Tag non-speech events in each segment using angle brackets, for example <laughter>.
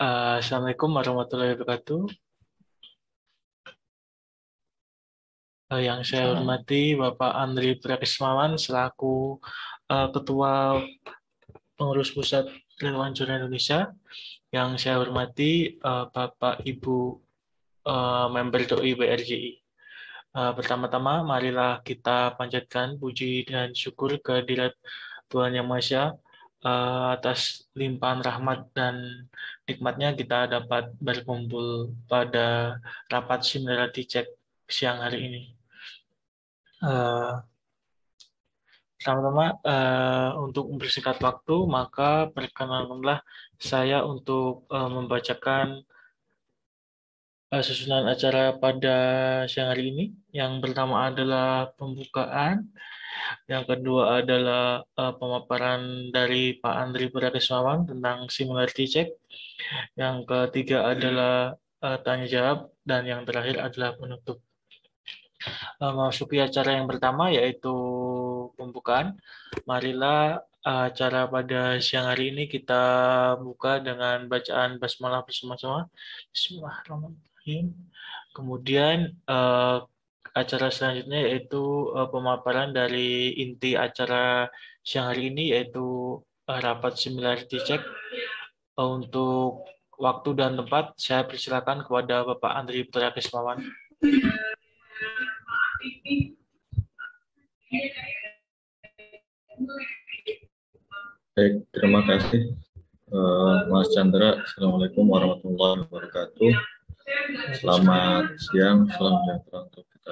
Uh, Assalamualaikum warahmatullahi wabarakatuh. Uh, yang saya hormati Bapak Andri Prakismawan selaku uh, Ketua Pengurus Pusat Relawan Jurnal Indonesia. Yang saya hormati uh, Bapak Ibu uh, member DOI BRJI. Uh, pertama-tama, marilah kita panjatkan puji dan syukur ke Dirat Tuhan Yang Maha Esa uh, atas limpahan rahmat dan nikmatnya kita dapat berkumpul pada rapat similarity check siang hari ini. Uh, Pertama-tama, uh, untuk mempersingkat waktu, maka perkenankanlah saya untuk uh, membacakan uh, susunan acara pada siang hari ini. Yang pertama adalah pembukaan, yang kedua adalah uh, pemaparan dari Pak Andri Pradesmawan tentang similarity check. Yang ketiga adalah uh, tanya jawab dan yang terakhir adalah penutup. Uh, memasuki acara yang pertama yaitu pembukaan. Marilah acara pada siang hari ini kita buka dengan bacaan basmalah bersama-sama. Bismillahirrahmanirrahim. Kemudian uh, acara selanjutnya yaitu uh, pemaparan dari inti acara siang hari ini yaitu uh, rapat similarity check uh, untuk waktu dan tempat saya persilakan kepada Bapak Andri Putra Kesmawan. Baik, terima kasih uh, Mas Chandra. Assalamualaikum warahmatullahi wabarakatuh. Selamat siang, salam sejahtera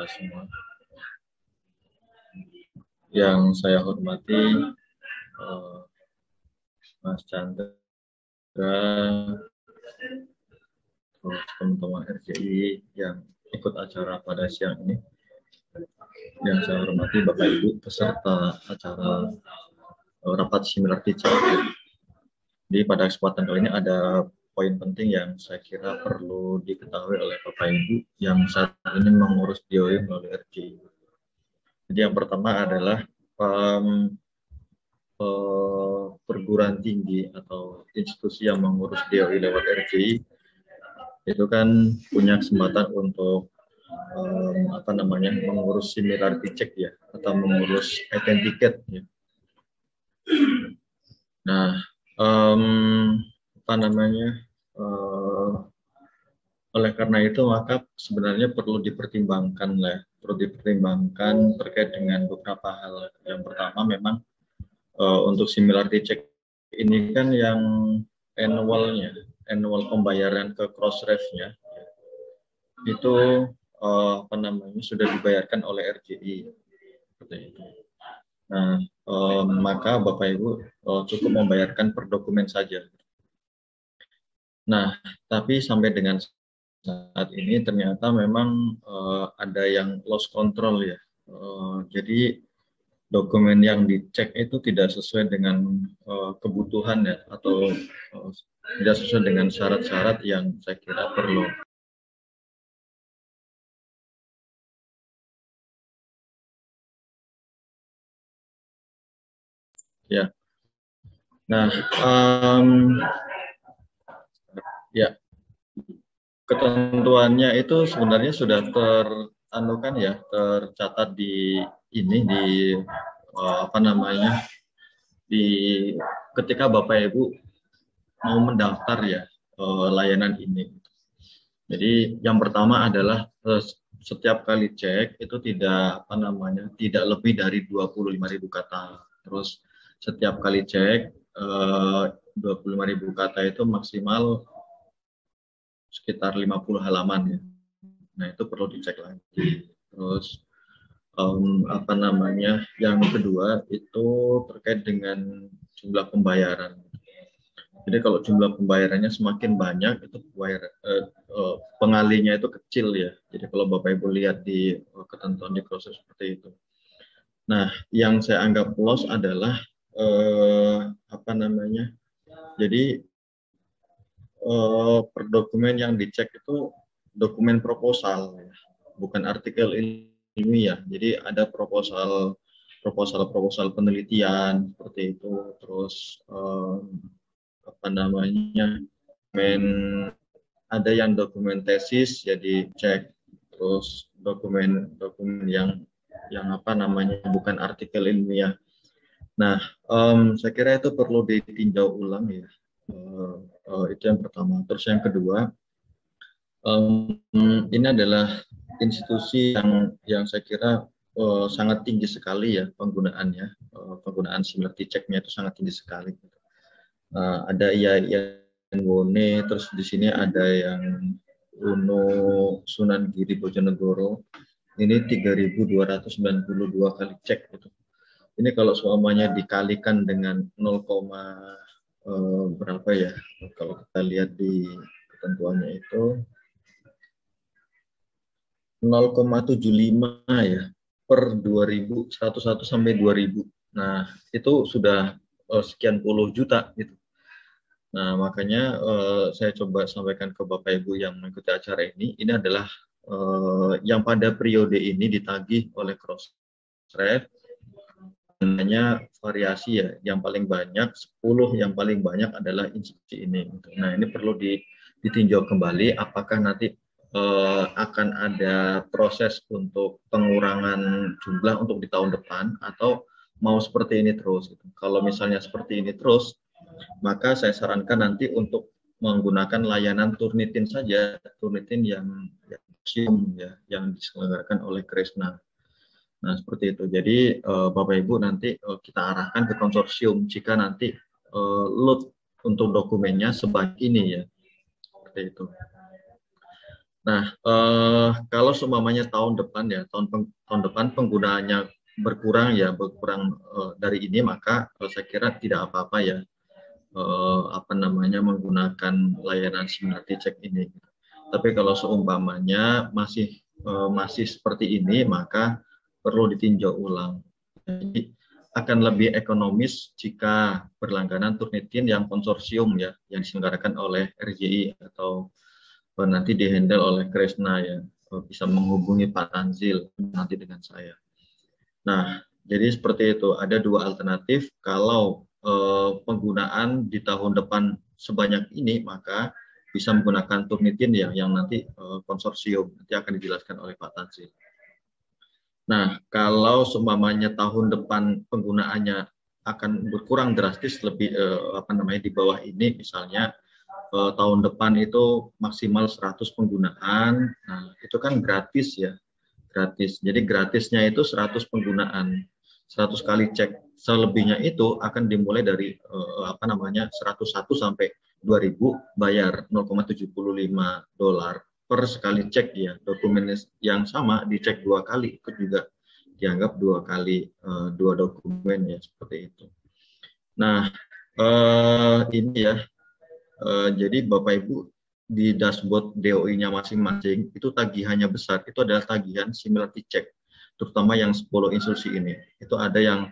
kita semua. Yang saya hormati uh, Mas Chandra, terus teman-teman RJI yang ikut acara pada siang ini. Yang saya hormati Bapak Ibu peserta acara uh, rapat similar teacher. Jadi pada kesempatan kali ini ada poin penting yang saya kira perlu diketahui oleh Bapak Ibu yang saat ini mengurus DOI melalui RJ. Jadi yang pertama adalah um, perguruan tinggi atau institusi yang mengurus DOI lewat RJ itu kan punya kesempatan untuk um, apa namanya mengurus similarity check ya atau mengurus identiket ya. Nah, um, apa namanya Uh, oleh karena itu maka sebenarnya perlu dipertimbangkan lah, perlu dipertimbangkan terkait dengan beberapa hal. Yang pertama memang uh, untuk similarity check ini kan yang annualnya, annual pembayaran ke crossref-nya itu uh, apa namanya sudah dibayarkan oleh RJI seperti itu. Nah, uh, maka Bapak Ibu uh, cukup membayarkan per dokumen saja Nah, tapi sampai dengan saat ini ternyata memang uh, ada yang lost control ya. Uh, jadi dokumen yang dicek itu tidak sesuai dengan uh, kebutuhan ya atau uh, tidak sesuai dengan syarat-syarat yang saya kira perlu. Ya. Nah, um, Ya, ketentuannya itu sebenarnya sudah teranukan ya, tercatat di ini di uh, apa namanya di ketika Bapak Ibu mau mendaftar ya uh, layanan ini. Jadi yang pertama adalah uh, setiap kali cek itu tidak apa namanya tidak lebih dari 25.000 kata. Terus setiap kali cek uh, 25.000 kata itu maksimal sekitar 50 halaman ya. Nah itu perlu dicek lagi. Terus um, apa namanya? Yang kedua itu terkait dengan jumlah pembayaran. Jadi kalau jumlah pembayarannya semakin banyak itu bayar, uh, uh, pengalinya itu kecil ya. Jadi kalau Bapak Ibu lihat di uh, ketentuan di proses seperti itu. Nah, yang saya anggap loss adalah uh, apa namanya? Jadi uh, per dokumen yang dicek itu dokumen proposal, bukan artikel ilmiah. Jadi ada proposal proposal-proposal penelitian seperti itu, terus um, apa namanya dokumen ada yang dokumen tesis jadi cek terus dokumen dokumen yang yang apa namanya bukan artikel ilmiah. Nah, um, saya kira itu perlu ditinjau ulang ya. Uh, uh, itu yang pertama. Terus yang kedua, um, ini adalah institusi yang yang saya kira uh, sangat tinggi sekali ya penggunaannya, uh, penggunaan similarity checknya itu sangat tinggi sekali. Uh, ada IAIN Wone, terus di sini ada yang Uno Sunan Giri Bojonegoro, ini 3.292 kali cek gitu. Ini kalau semuanya dikalikan dengan 0, uh, berapa ya? Kalau kita lihat di ketentuannya itu 0,75 ya per 2000 101 sampai 2000. Nah, itu sudah uh, sekian puluh juta gitu. Nah, makanya uh, saya coba sampaikan ke Bapak Ibu yang mengikuti acara ini, ini adalah yang pada periode ini ditagih oleh Crossref hanya variasi ya, yang paling banyak 10 yang paling banyak adalah institusi ini. Nah, ini perlu ditinjau kembali apakah nanti uh, akan ada proses untuk pengurangan jumlah untuk di tahun depan atau mau seperti ini terus. Gitu. Kalau misalnya seperti ini terus, maka saya sarankan nanti untuk menggunakan layanan Turnitin saja, Turnitin yang yang, ya, yang diselenggarakan oleh Kresna. Nah, seperti itu. Jadi, uh, Bapak Ibu nanti uh, kita arahkan ke konsorsium jika nanti uh, load untuk dokumennya sebaik ini ya. Seperti itu. Nah, uh, kalau seumpamanya tahun depan ya, tahun peng, tahun depan penggunaannya berkurang ya, berkurang uh, dari ini, maka uh, saya kira tidak apa-apa ya, uh, apa namanya menggunakan layanan similarity check ini. Tapi kalau seumpamanya masih uh, masih seperti ini, maka perlu ditinjau ulang. Jadi akan lebih ekonomis jika berlangganan Turnitin yang konsorsium ya, yang diselenggarakan oleh RJI atau nanti dihandle oleh Kresna ya bisa menghubungi Pak Tanzil nanti dengan saya. Nah, jadi seperti itu. Ada dua alternatif. Kalau eh, penggunaan di tahun depan sebanyak ini, maka bisa menggunakan Turnitin ya, yang nanti eh, konsorsium. Nanti akan dijelaskan oleh Pak Tanzil. Nah, kalau seumpamanya tahun depan penggunaannya akan berkurang drastis lebih eh, apa namanya di bawah ini misalnya uh, tahun depan itu maksimal 100 penggunaan. Nah, itu kan gratis ya. Gratis. Jadi gratisnya itu 100 penggunaan. 100 kali cek. Selebihnya itu akan dimulai dari uh, apa namanya 101 sampai 2000 bayar 0,75 dolar per sekali cek ya. Dokumen yang sama dicek dua kali itu juga dianggap dua kali uh, dua dokumen ya seperti itu. Nah, uh, ini ya Uh, jadi Bapak Ibu di dashboard DOI-nya masing-masing itu tagihannya besar. Itu adalah tagihan similarity check, terutama yang 10 institusi ini. Itu ada yang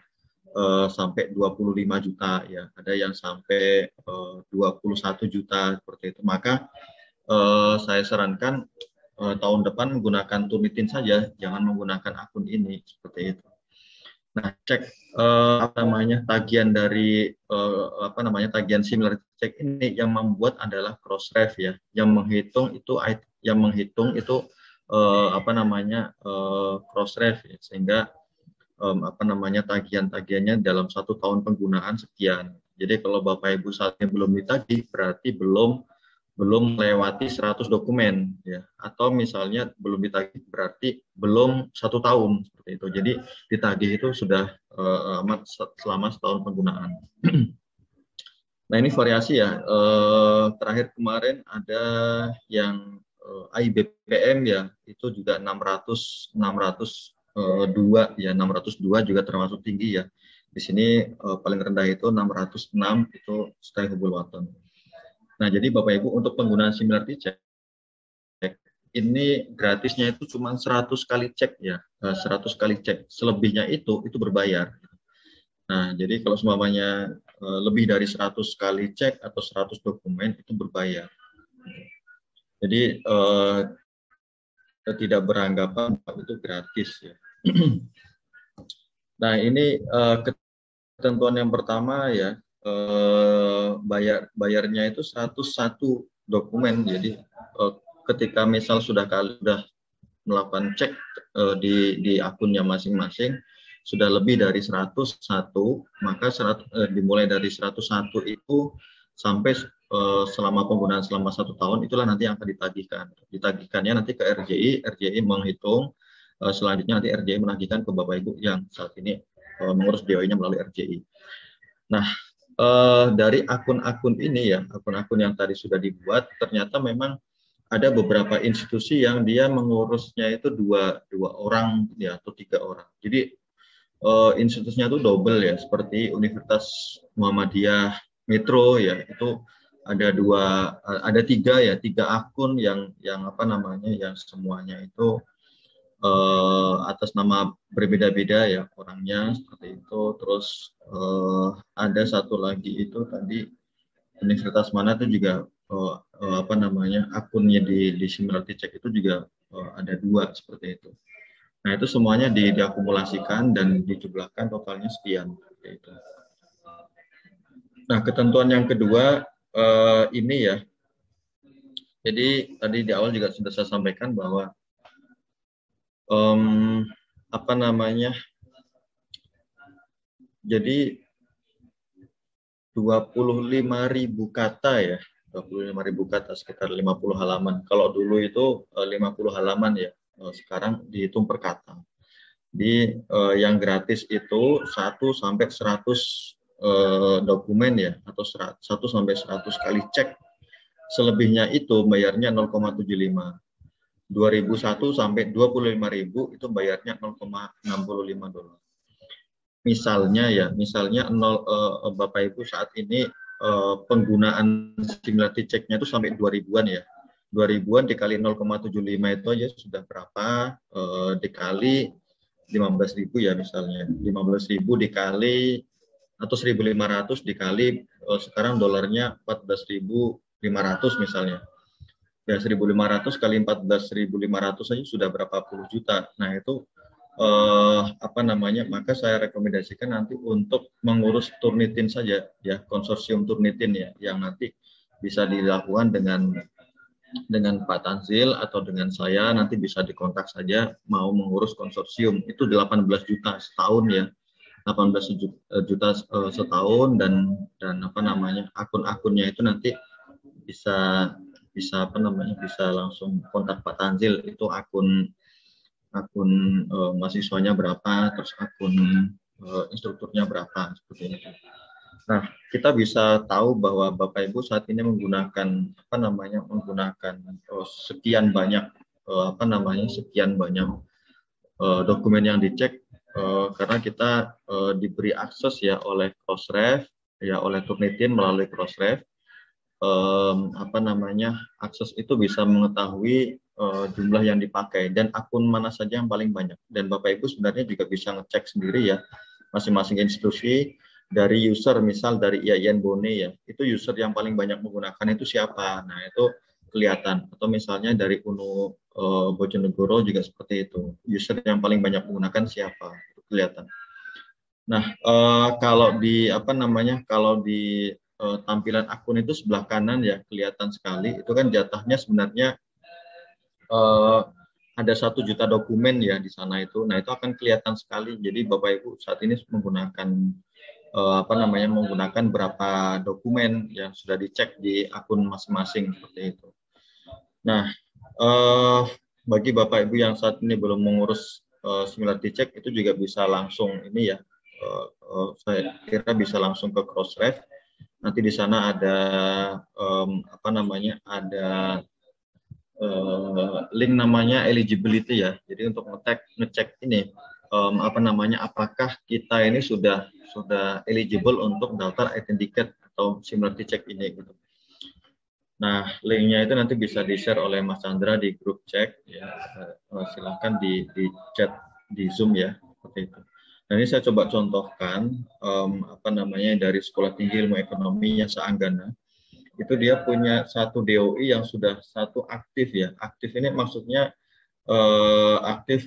uh, sampai 25 juta ya, ada yang sampai uh, 21 juta seperti itu. Maka uh, saya sarankan uh, tahun depan menggunakan Turnitin saja, jangan menggunakan akun ini seperti itu. Nah, cek uh, apa namanya tagihan dari uh, apa namanya tagihan similarity check ini yang membuat adalah Crossref ya, yang menghitung itu yang menghitung itu uh, apa namanya uh, Crossref ya, sehingga um, apa namanya tagihan-tagihannya dalam satu tahun penggunaan sekian. Jadi kalau Bapak Ibu saatnya belum ditagih berarti belum belum melewati 100 dokumen ya. Atau misalnya belum ditagih berarti belum satu tahun seperti itu. Jadi ditagih itu sudah uh, amat selama setahun penggunaan. <clears throat> Nah ini variasi ya. Uh, terakhir kemarin ada yang uh, eh, IBPM ya itu juga 600 602 ya 602 juga termasuk tinggi ya. Di sini paling rendah itu 606 itu Sky Hubble Waton Nah, jadi Bapak Ibu untuk penggunaan similarity check ini gratisnya itu cuma 100 kali cek ya, 100 eh, kali cek. Selebihnya itu itu berbayar. Nah, jadi kalau semuanya eh, lebih dari 100 kali cek atau 100 dokumen itu berbayar. Jadi eh, tidak beranggapan itu gratis ya. <clears throat> nah, ini eh, ketentuan yang pertama ya eh, bayar bayarnya itu 101 dokumen. Jadi eh, ketika misal sudah sudah melakukan cek eh, di di akunnya masing-masing sudah lebih dari 101, maka serat, eh, dimulai dari 101 itu sampai eh, selama penggunaan selama satu tahun itulah nanti yang akan ditagihkan. Ditagihkannya nanti ke RJI, RJI menghitung eh, selanjutnya nanti RJI menagihkan ke Bapak Ibu yang saat ini eh, mengurus DOI-nya melalui RJI. Nah, eh, dari akun-akun ini ya, akun-akun yang tadi sudah dibuat, ternyata memang ada beberapa institusi yang dia mengurusnya itu dua dua orang ya atau tiga orang. Jadi uh, institusinya itu double ya, seperti Universitas Muhammadiyah Metro ya, itu ada dua, ada tiga ya, tiga akun yang yang apa namanya, yang semuanya itu uh, atas nama berbeda-beda ya orangnya seperti itu. Terus uh, ada satu lagi itu tadi universitas mana itu juga uh, uh, apa namanya akunnya di di Similarity Check itu juga uh, ada dua seperti itu. Nah, itu semuanya di, diakumulasikan dan dijumlahkan totalnya sekian. Itu. Nah, ketentuan yang kedua eh, ini ya. Jadi tadi di awal juga sudah saya sampaikan bahwa um, apa namanya? Jadi 25.000 kata ya, 25.000 kata sekitar 50 halaman. Kalau dulu itu 50 halaman ya, Eh, sekarang dihitung per kata. Di uh, yang gratis itu 1 sampai 100 uh, eh, dokumen ya atau 1 sampai 100 kali cek. Selebihnya itu bayarnya 0,75. 2001 sampai 25.000 itu bayarnya 0,65 dolar. Misalnya ya, misalnya 0 uh, Bapak Ibu saat ini uh, penggunaan simulasi ceknya itu sampai 2000-an ya. 2000-an dikali 0,75 itu aja sudah berapa? E, dikali 15.000 ya misalnya. 15.000 dikali atau 1.500 dikali e, sekarang dolarnya 14.500 misalnya ya 1.500 kali 14.500 aja sudah berapa puluh juta. Nah itu eh, apa namanya maka saya rekomendasikan nanti untuk mengurus Turnitin saja ya konsorsium Turnitin ya yang nanti bisa dilakukan dengan dengan Pak Tanzil atau dengan saya nanti bisa dikontak saja mau mengurus konsorsium. Itu 18 juta setahun ya. 18 eh, juta eh, setahun dan dan apa namanya akun-akunnya itu nanti bisa bisa apa namanya bisa langsung kontak Pak Tanzil itu akun akun uh, mahasiswanya berapa terus akun uh, instrukturnya berapa seperti itu. Nah, kita bisa tahu bahwa Bapak Ibu saat ini menggunakan apa namanya menggunakan oh, sekian banyak oh, apa namanya sekian banyak oh, dokumen yang dicek oh, karena kita oh, diberi akses ya oleh Crossref ya oleh Turnitin melalui Crossref um, apa namanya akses itu bisa mengetahui uh, jumlah yang dipakai. Dan akun mana saja yang paling banyak. Dan Bapak Ibu sebenarnya juga bisa ngecek sendiri ya masing-masing institusi. Dari user misal dari IAIN Bone ya itu user yang paling banyak menggunakan itu siapa? Nah itu kelihatan. Atau misalnya dari UNU uh, Bojonegoro juga seperti itu. User yang paling banyak menggunakan siapa? Itu kelihatan. Nah uh, kalau di apa namanya kalau di uh, tampilan akun itu sebelah kanan ya kelihatan sekali itu kan jatahnya sebenarnya uh, ada satu juta dokumen ya di sana itu nah itu akan kelihatan sekali jadi bapak ibu saat ini menggunakan uh, apa namanya menggunakan berapa dokumen yang sudah dicek di akun masing-masing seperti itu. Nah, uh, bagi Bapak Ibu yang saat ini belum mengurus uh, similarity check itu juga bisa langsung ini ya, uh, uh, saya kira bisa langsung ke Crossref. Nanti di sana ada um, apa namanya ada uh, link namanya eligibility ya. Jadi untuk ngecek ngecek ini um, apa namanya apakah kita ini sudah sudah eligible untuk daftar identikit atau similarity check ini gitu. Nah, linknya itu nanti bisa di-share oleh Mas Chandra di grup cek ya. Uh, silahkan di, di chat di Zoom ya, seperti itu. Nah, ini saya coba contohkan um, apa namanya dari Sekolah Tinggi Ilmu Ekonomi yang Seanggana. Itu dia punya satu DOI yang sudah satu aktif ya. Aktif ini maksudnya uh, aktif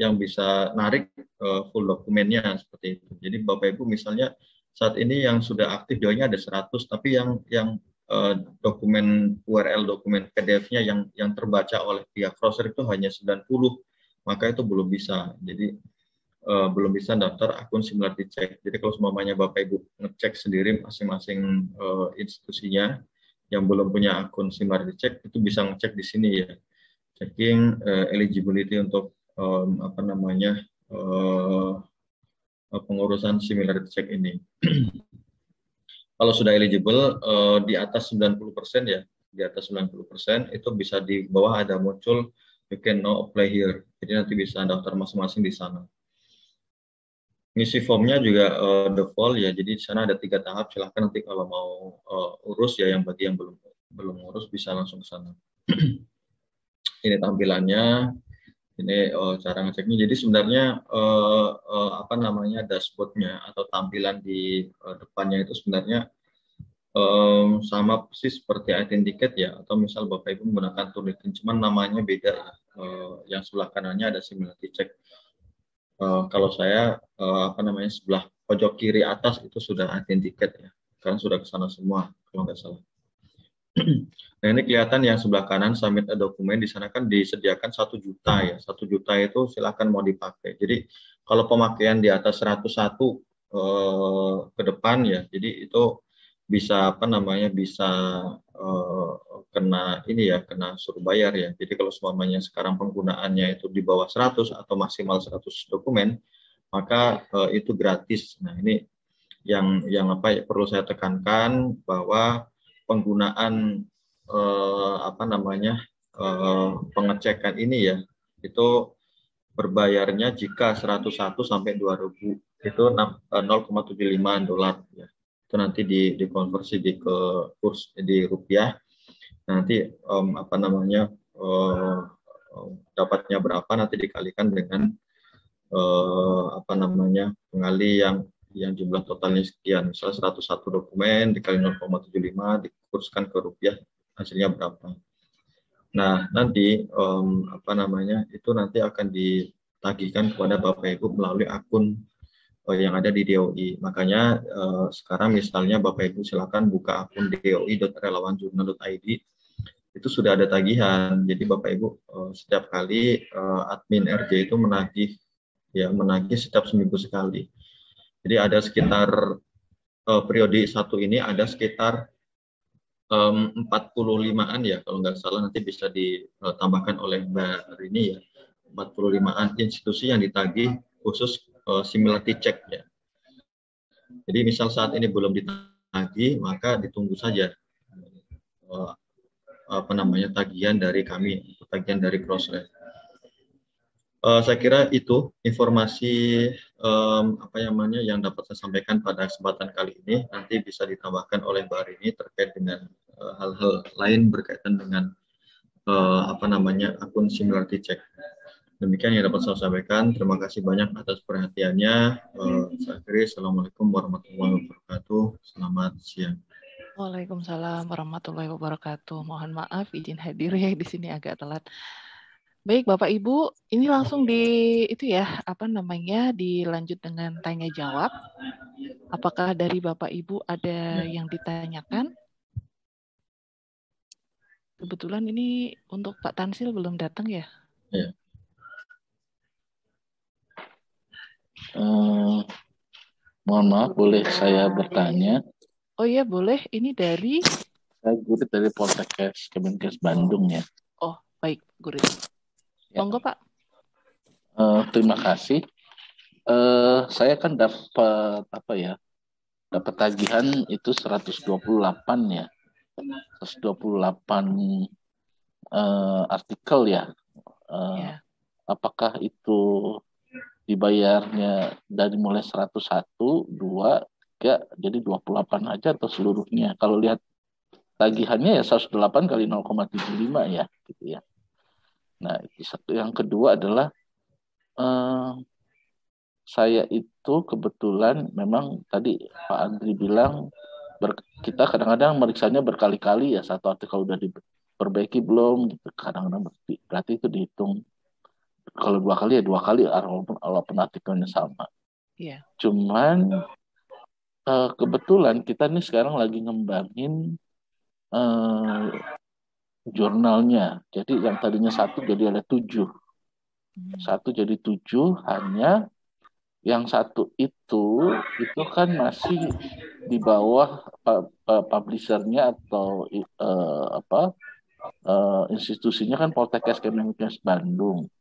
yang bisa narik uh, full dokumennya seperti itu. Jadi Bapak Ibu misalnya saat ini yang sudah aktif DOI-nya ada 100, tapi yang yang uh, dokumen URL dokumen PDF-nya yang yang terbaca oleh pihak browser itu hanya 90, maka itu belum bisa. Jadi uh, belum bisa daftar akun similarity check. Jadi kalau semuanya Bapak Ibu ngecek sendiri masing-masing uh, institusinya yang belum punya akun similarity check itu bisa ngecek di sini ya. Checking uh, eligibility untuk um, apa namanya uh, pengurusan similarity check ini. <clears throat> kalau sudah eligible uh, di atas 90% ya, di atas 90% itu bisa di bawah ada muncul you can now apply here. Jadi nanti bisa daftar masing-masing di sana. Ngisi formnya juga uh, default ya, jadi di sana ada tiga tahap. Silahkan nanti kalau mau uh, urus ya, yang bagi yang belum belum urus bisa langsung ke sana. <clears throat> Ini tampilannya, ini uh, cara ngeceknya. Jadi sebenarnya uh, uh, apa namanya dashboardnya atau tampilan di uh, depannya itu sebenarnya um, sama persis seperti identiket ya atau misal Bapak Ibu menggunakan Turnitin cuman namanya beda. Uh, yang sebelah kanannya ada similarity check. Uh, kalau saya uh, apa namanya sebelah pojok kiri atas itu sudah identiket ya. Karena sudah ke sana semua kalau nggak salah. <clears throat> nah ini kelihatan yang sebelah kanan submit a dokumen di sana kan disediakan satu juta ya. Satu juta itu silakan mau dipakai. Jadi kalau pemakaian di atas 101 uh, ke depan ya. Jadi itu bisa apa namanya bisa uh, kena ini ya kena suruh bayar ya. Jadi kalau semuanya sekarang penggunaannya itu di bawah 100 atau maksimal 100 dokumen maka uh, itu gratis. Nah, ini yang yang apa ya, perlu saya tekankan bahwa penggunaan uh, apa namanya uh, pengecekan ini ya itu berbayarnya jika 101 sampai 2000 itu 0,75 dolar ya itu nanti di dikonversi di ke kurs di rupiah nanti um, apa namanya uh, dapatnya berapa nanti dikalikan dengan uh, apa namanya pengali yang yang jumlah totalnya sekian. Misalnya 101 dokumen dikali 0,75 dikurskan ke rupiah hasilnya berapa. Nah nanti um, apa namanya itu nanti akan ditagihkan kepada bapak ibu melalui akun Eh, yang ada di DOI. Makanya uh, sekarang misalnya Bapak Ibu silakan buka akun doi.relawanjurnal.id itu sudah ada tagihan. Jadi Bapak Ibu uh, setiap kali uh, admin RJ itu menagih ya menagih setiap seminggu sekali. Jadi ada sekitar uh, periode satu ini ada sekitar um, 45-an ya kalau nggak salah nanti bisa ditambahkan oleh Mbak Rini ya 45-an institusi yang ditagih khusus similarity check ya. Jadi misal saat ini belum ditagih, maka ditunggu saja apa namanya tagihan dari kami, tagihan dari Crossref. Uh, saya kira itu informasi um, apa namanya yang dapat saya sampaikan pada kesempatan kali ini. Nanti bisa ditambahkan oleh Mbak Rini terkait dengan hal-hal uh, lain berkaitan dengan uh, apa namanya akun similarity check. Demikian yang dapat saya sampaikan. Terima kasih banyak atas perhatiannya. Uh, saya akhiri. Assalamualaikum warahmatullahi wabarakatuh. Selamat siang. Waalaikumsalam warahmatullahi wabarakatuh. Mohon maaf izin hadir ya di sini agak telat. Baik Bapak Ibu, ini langsung di itu ya, apa namanya, dilanjut dengan tanya jawab. Apakah dari Bapak Ibu ada yang ditanyakan? Kebetulan ini untuk Pak Tansil belum datang ya? Ya. Uh, mohon maaf, boleh saya bertanya? Oh iya, boleh. Ini dari? Saya Gurit dari Poltekkes Kemenkes Bandung ya. Oh, baik, Gurit. Ya. Monggo, Pak. Uh, terima kasih. Uh, saya kan dapat apa ya? Dapat tagihan itu 128 ya. 128 uh, artikel ya. Uh, yeah. Apakah itu dibayarnya dari mulai 101, 2, 3, jadi 28 aja atau seluruhnya. Kalau lihat tagihannya ya 108 kali 0,75 ya gitu ya. Nah, itu satu. Yang kedua adalah eh, saya itu kebetulan memang tadi Pak Andri bilang ber, kita kadang-kadang meriksanya berkali-kali ya satu artikel udah diperbaiki belum gitu kadang-kadang berarti, berarti itu dihitung kalau dua kali ya dua kali walaupun artikelnya sama. Iya. Cuman uh, kebetulan kita nih sekarang lagi ngembangin uh, jurnalnya. Jadi yang tadinya satu jadi ada tujuh. Hmm. Satu jadi tujuh hanya yang satu itu itu kan masih di bawah publishernya atau uh, apa uh, institusinya kan Poltekkes Kemenkes Bandung.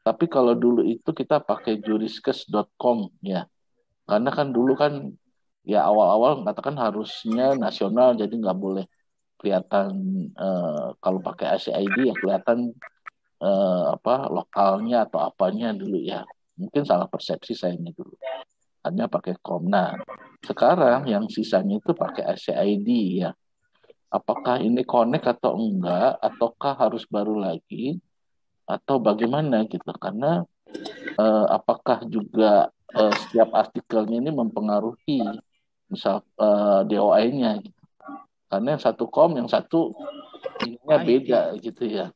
Tapi kalau dulu itu kita pakai juriskes.com ya. Karena kan dulu kan ya awal-awal mengatakan harusnya nasional jadi nggak boleh kelihatan uh, kalau pakai ICID ya kelihatan uh, apa lokalnya atau apanya dulu ya. Mungkin salah persepsi saya ini dulu. Hanya pakai Komna. Sekarang yang sisanya itu pakai ICID ya. Apakah ini connect atau enggak ataukah harus baru lagi? atau bagaimana gitu karena uh, apakah juga uh, setiap artikelnya ini mempengaruhi misal uh, DOI-nya gitu. karena yang satu kom yang satu ininya beda gitu ya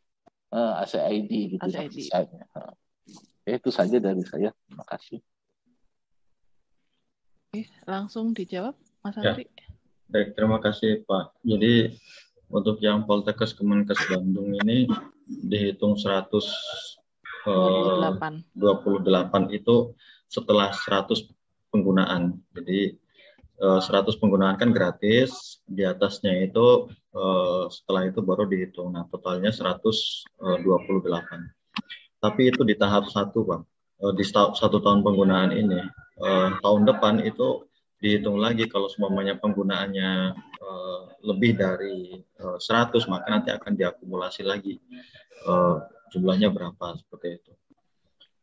uh, ACID gitu ACID. ya uh. itu saja dari saya terima kasih Oke, langsung dijawab Mas ya. Andri. Ya. Baik, terima kasih Pak. Jadi untuk yang Poltekkes Kemenkes Bandung ini dihitung 128 uh, itu setelah 100 penggunaan. Jadi eh, 100 penggunaan kan gratis, di atasnya itu uh, setelah itu baru dihitung. Nah, totalnya 128. Tapi itu di tahap satu, Bang. Di satu tahun penggunaan ini. Tahun depan itu dihitung lagi kalau semuanya penggunaannya lebih dari uh, 100 maka nanti akan diakumulasi lagi jumlahnya berapa seperti itu.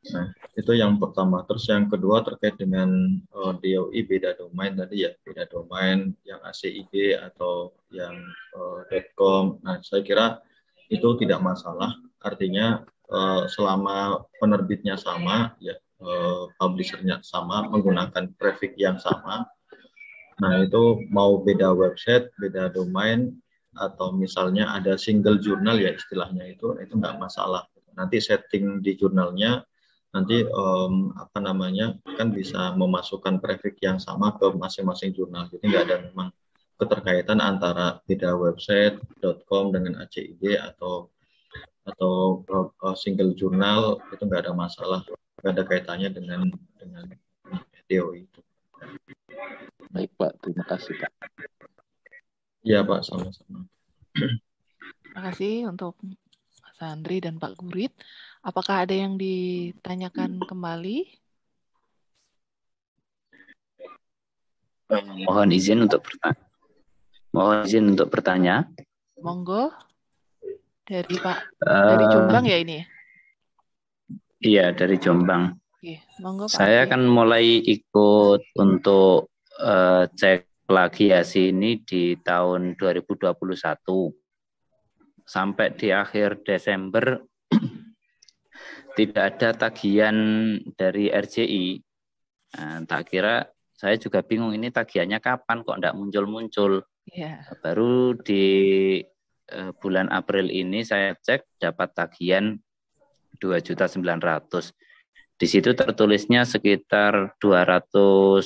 Nah, itu yang pertama. Terus yang kedua terkait dengan uh, DOI beda domain tadi ya, beda domain yang ACID atau yang uh, .com. Nah, saya kira itu tidak masalah. Artinya uh, selama penerbitnya sama, ya uh, publishernya sama, menggunakan prefix yang sama. Nah, itu mau beda website, beda domain, atau misalnya ada single jurnal ya istilahnya itu, itu nggak masalah. Nanti setting di jurnalnya, nanti um, apa namanya kan bisa memasukkan prefix yang sama ke masing-masing jurnal. Jadi nggak ada memang keterkaitan antara beda website .com dengan ACID atau atau uh, single jurnal itu nggak ada masalah nggak ada kaitannya dengan dengan video itu. Baik Pak, terima kasih Pak. Ya Pak, sama-sama. Terima kasih untuk Mas Andri dan Pak Gurit. Apakah ada yang ditanyakan kembali? Mohon izin untuk bertanya. Mohon izin untuk bertanya. Monggo. Dari Pak, uh, dari Jombang ya ini? Iya, dari Jombang. Oke, monggo Pak. Saya akan mulai ikut untuk uh, cek plagiasi ini di tahun 2021 sampai di akhir Desember tidak ada tagihan dari RJI. Nah, tak kira saya juga bingung ini tagihannya kapan kok tidak muncul-muncul. Yeah. Baru di uh, bulan April ini saya cek dapat tagihan dua juta sembilan ratus. Di situ tertulisnya sekitar dua ratus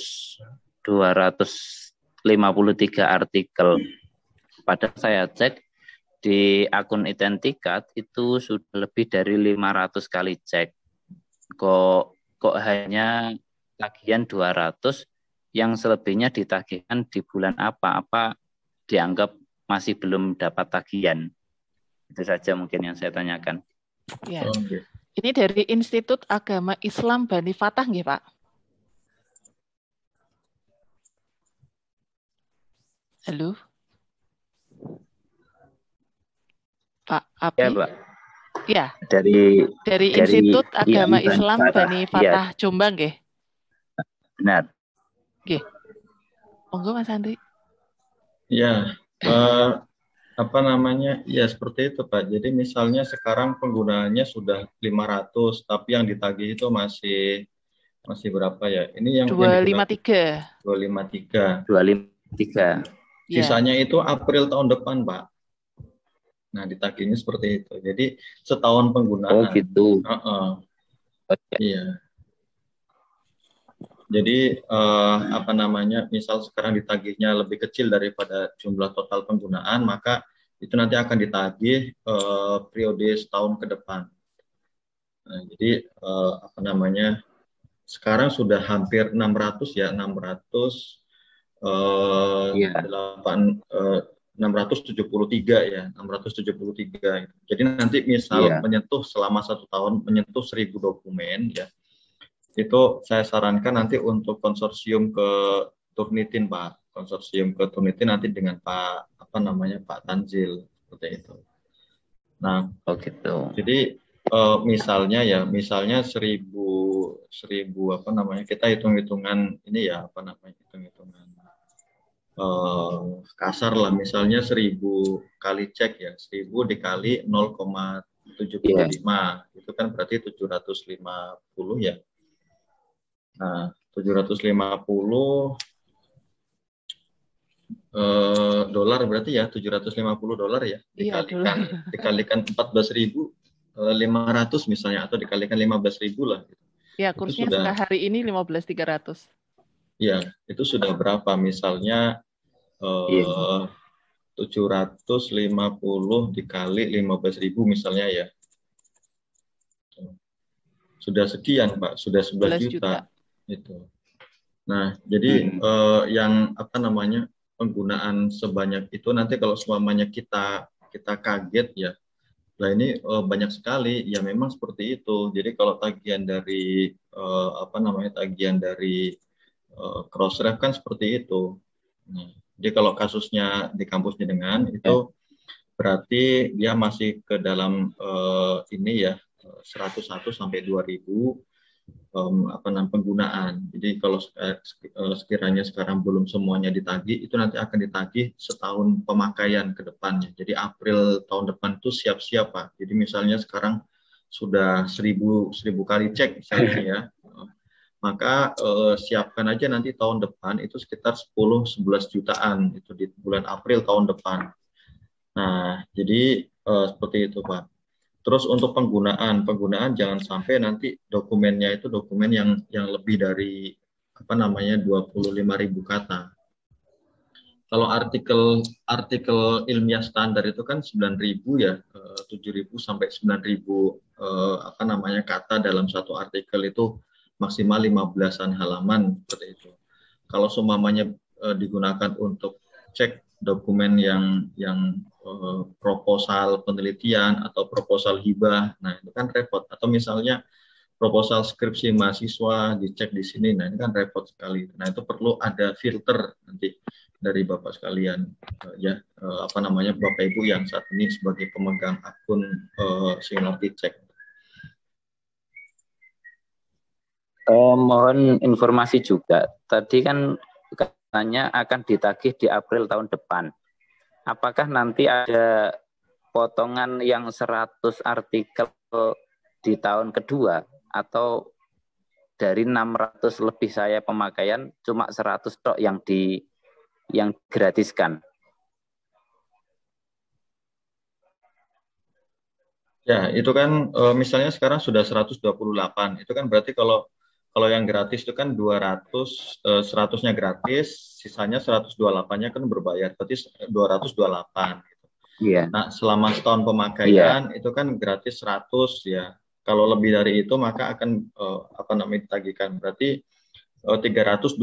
dua ratus lima puluh tiga artikel. Pada saya cek di akun Identikat itu sudah lebih dari lima ratus kali cek. Kok kok hanya tagihan ratus yang selebihnya ditagihkan di bulan apa? Apa dianggap masih belum dapat tagihan? Itu saja mungkin yang saya tanyakan. Ya. Okay. Ini dari Institut Agama Islam Bani Fatah nggih, Pak? Halo. Pak Abi. Ya, Pak. Ya. Dari dari, dari Institut Agama ya, Islam Bani iya. Fatah ya. Jombang nggih. Benar. Nggih. Monggo Mas Andri. Ya, uh, apa namanya ya seperti itu Pak jadi misalnya sekarang penggunaannya sudah 500 tapi yang ditagih itu masih masih berapa ya ini yang 253 253 253 sisanya itu April tahun depan Pak nah ditagihnya seperti itu jadi setahun penggunaan oh gitu uh -uh. Okay. iya Jadi uh, apa namanya, misal sekarang ditagihnya lebih kecil daripada jumlah total penggunaan, maka itu nanti akan ditagih uh, periode setahun ke depan. Nah, jadi uh, apa namanya, sekarang sudah hampir 600 ya, 600 uh, yeah. 8 uh, 673 ya, 673. Jadi nanti misal yeah. menyentuh selama satu tahun menyentuh 1000 dokumen ya, itu saya sarankan nanti untuk konsorsium ke Turnitin Pak, konsorsium ke Turnitin nanti dengan Pak apa namanya Pak Tanzil seperti itu. Nah, oh gitu. Jadi uh, misalnya ya, misalnya seribu seribu apa namanya kita hitung hitungan ini ya apa namanya hitung hitungan uh, kasar lah, misalnya seribu kali cek ya, seribu dikali 0,75 yeah. itu kan berarti 750 ya Nah, 750 eh, dolar berarti ya 750 dolar ya iya, dikalikan iya, dikalikan 14.500 eh, misalnya atau dikalikan 15.000 lah gitu. Ya, kursnya sudah, hari ini 15.300. Ya, itu sudah berapa misalnya eh, iya. 750 dikali 15.000 misalnya ya. Sudah sekian, Pak. Sudah 11 juta. juta itu. Nah, jadi hmm. uh, yang apa namanya penggunaan sebanyak itu nanti kalau semuanya kita kita kaget ya, lah ini uh, banyak sekali. Ya memang seperti itu. Jadi kalau tagihan dari uh, apa namanya tagihan dari uh, crossref kan seperti itu. Nah, jadi kalau kasusnya di kampusnya dengan itu berarti dia masih ke dalam uh, ini ya 101 sampai 2000 um, apa namanya penggunaan. Jadi kalau eh, sekiranya sekarang belum semuanya ditagih, itu nanti akan ditagih setahun pemakaian ke depannya. Jadi April tahun depan itu siap-siap Pak. Jadi misalnya sekarang sudah seribu seribu kali cek misalnya ya, <laughs> maka eh, siapkan aja nanti tahun depan itu sekitar 10-11 jutaan itu di bulan April tahun depan. Nah, jadi eh, seperti itu Pak. Terus untuk penggunaan, penggunaan jangan sampai nanti dokumennya itu dokumen yang yang lebih dari apa namanya 25.000 kata. Kalau artikel artikel ilmiah standar itu kan 9.000 ya, 7.000 eh, sampai 9.000 eh, apa namanya kata dalam satu artikel itu maksimal 15-an halaman seperti itu. Kalau semuanya eh, digunakan untuk cek dokumen yang yang uh, proposal penelitian atau proposal hibah. Nah, itu kan repot. Atau misalnya proposal skripsi mahasiswa dicek di sini. Nah, ini kan repot sekali. Nah, itu perlu ada filter nanti dari Bapak sekalian uh, ya uh, apa namanya Bapak Ibu yang saat ini sebagai pemegang akun uh, Seniority Check. Uh, mohon informasi juga. Tadi kan katanya akan ditagih di April tahun depan. Apakah nanti ada potongan yang 100 artikel di tahun kedua atau dari 600 lebih saya pemakaian cuma 100 tok yang di yang gratiskan. Ya, itu kan eh, misalnya sekarang sudah 128. Itu kan berarti kalau kalau yang gratis itu kan 200, eh, 100-nya gratis, sisanya 128-nya kan berbayar, berarti 228 gitu. Iya. Nah, selama setahun pemakaian yeah. itu kan gratis 100 ya. Kalau lebih dari itu maka akan eh, apa namanya ditagihkan. Berarti eh, 328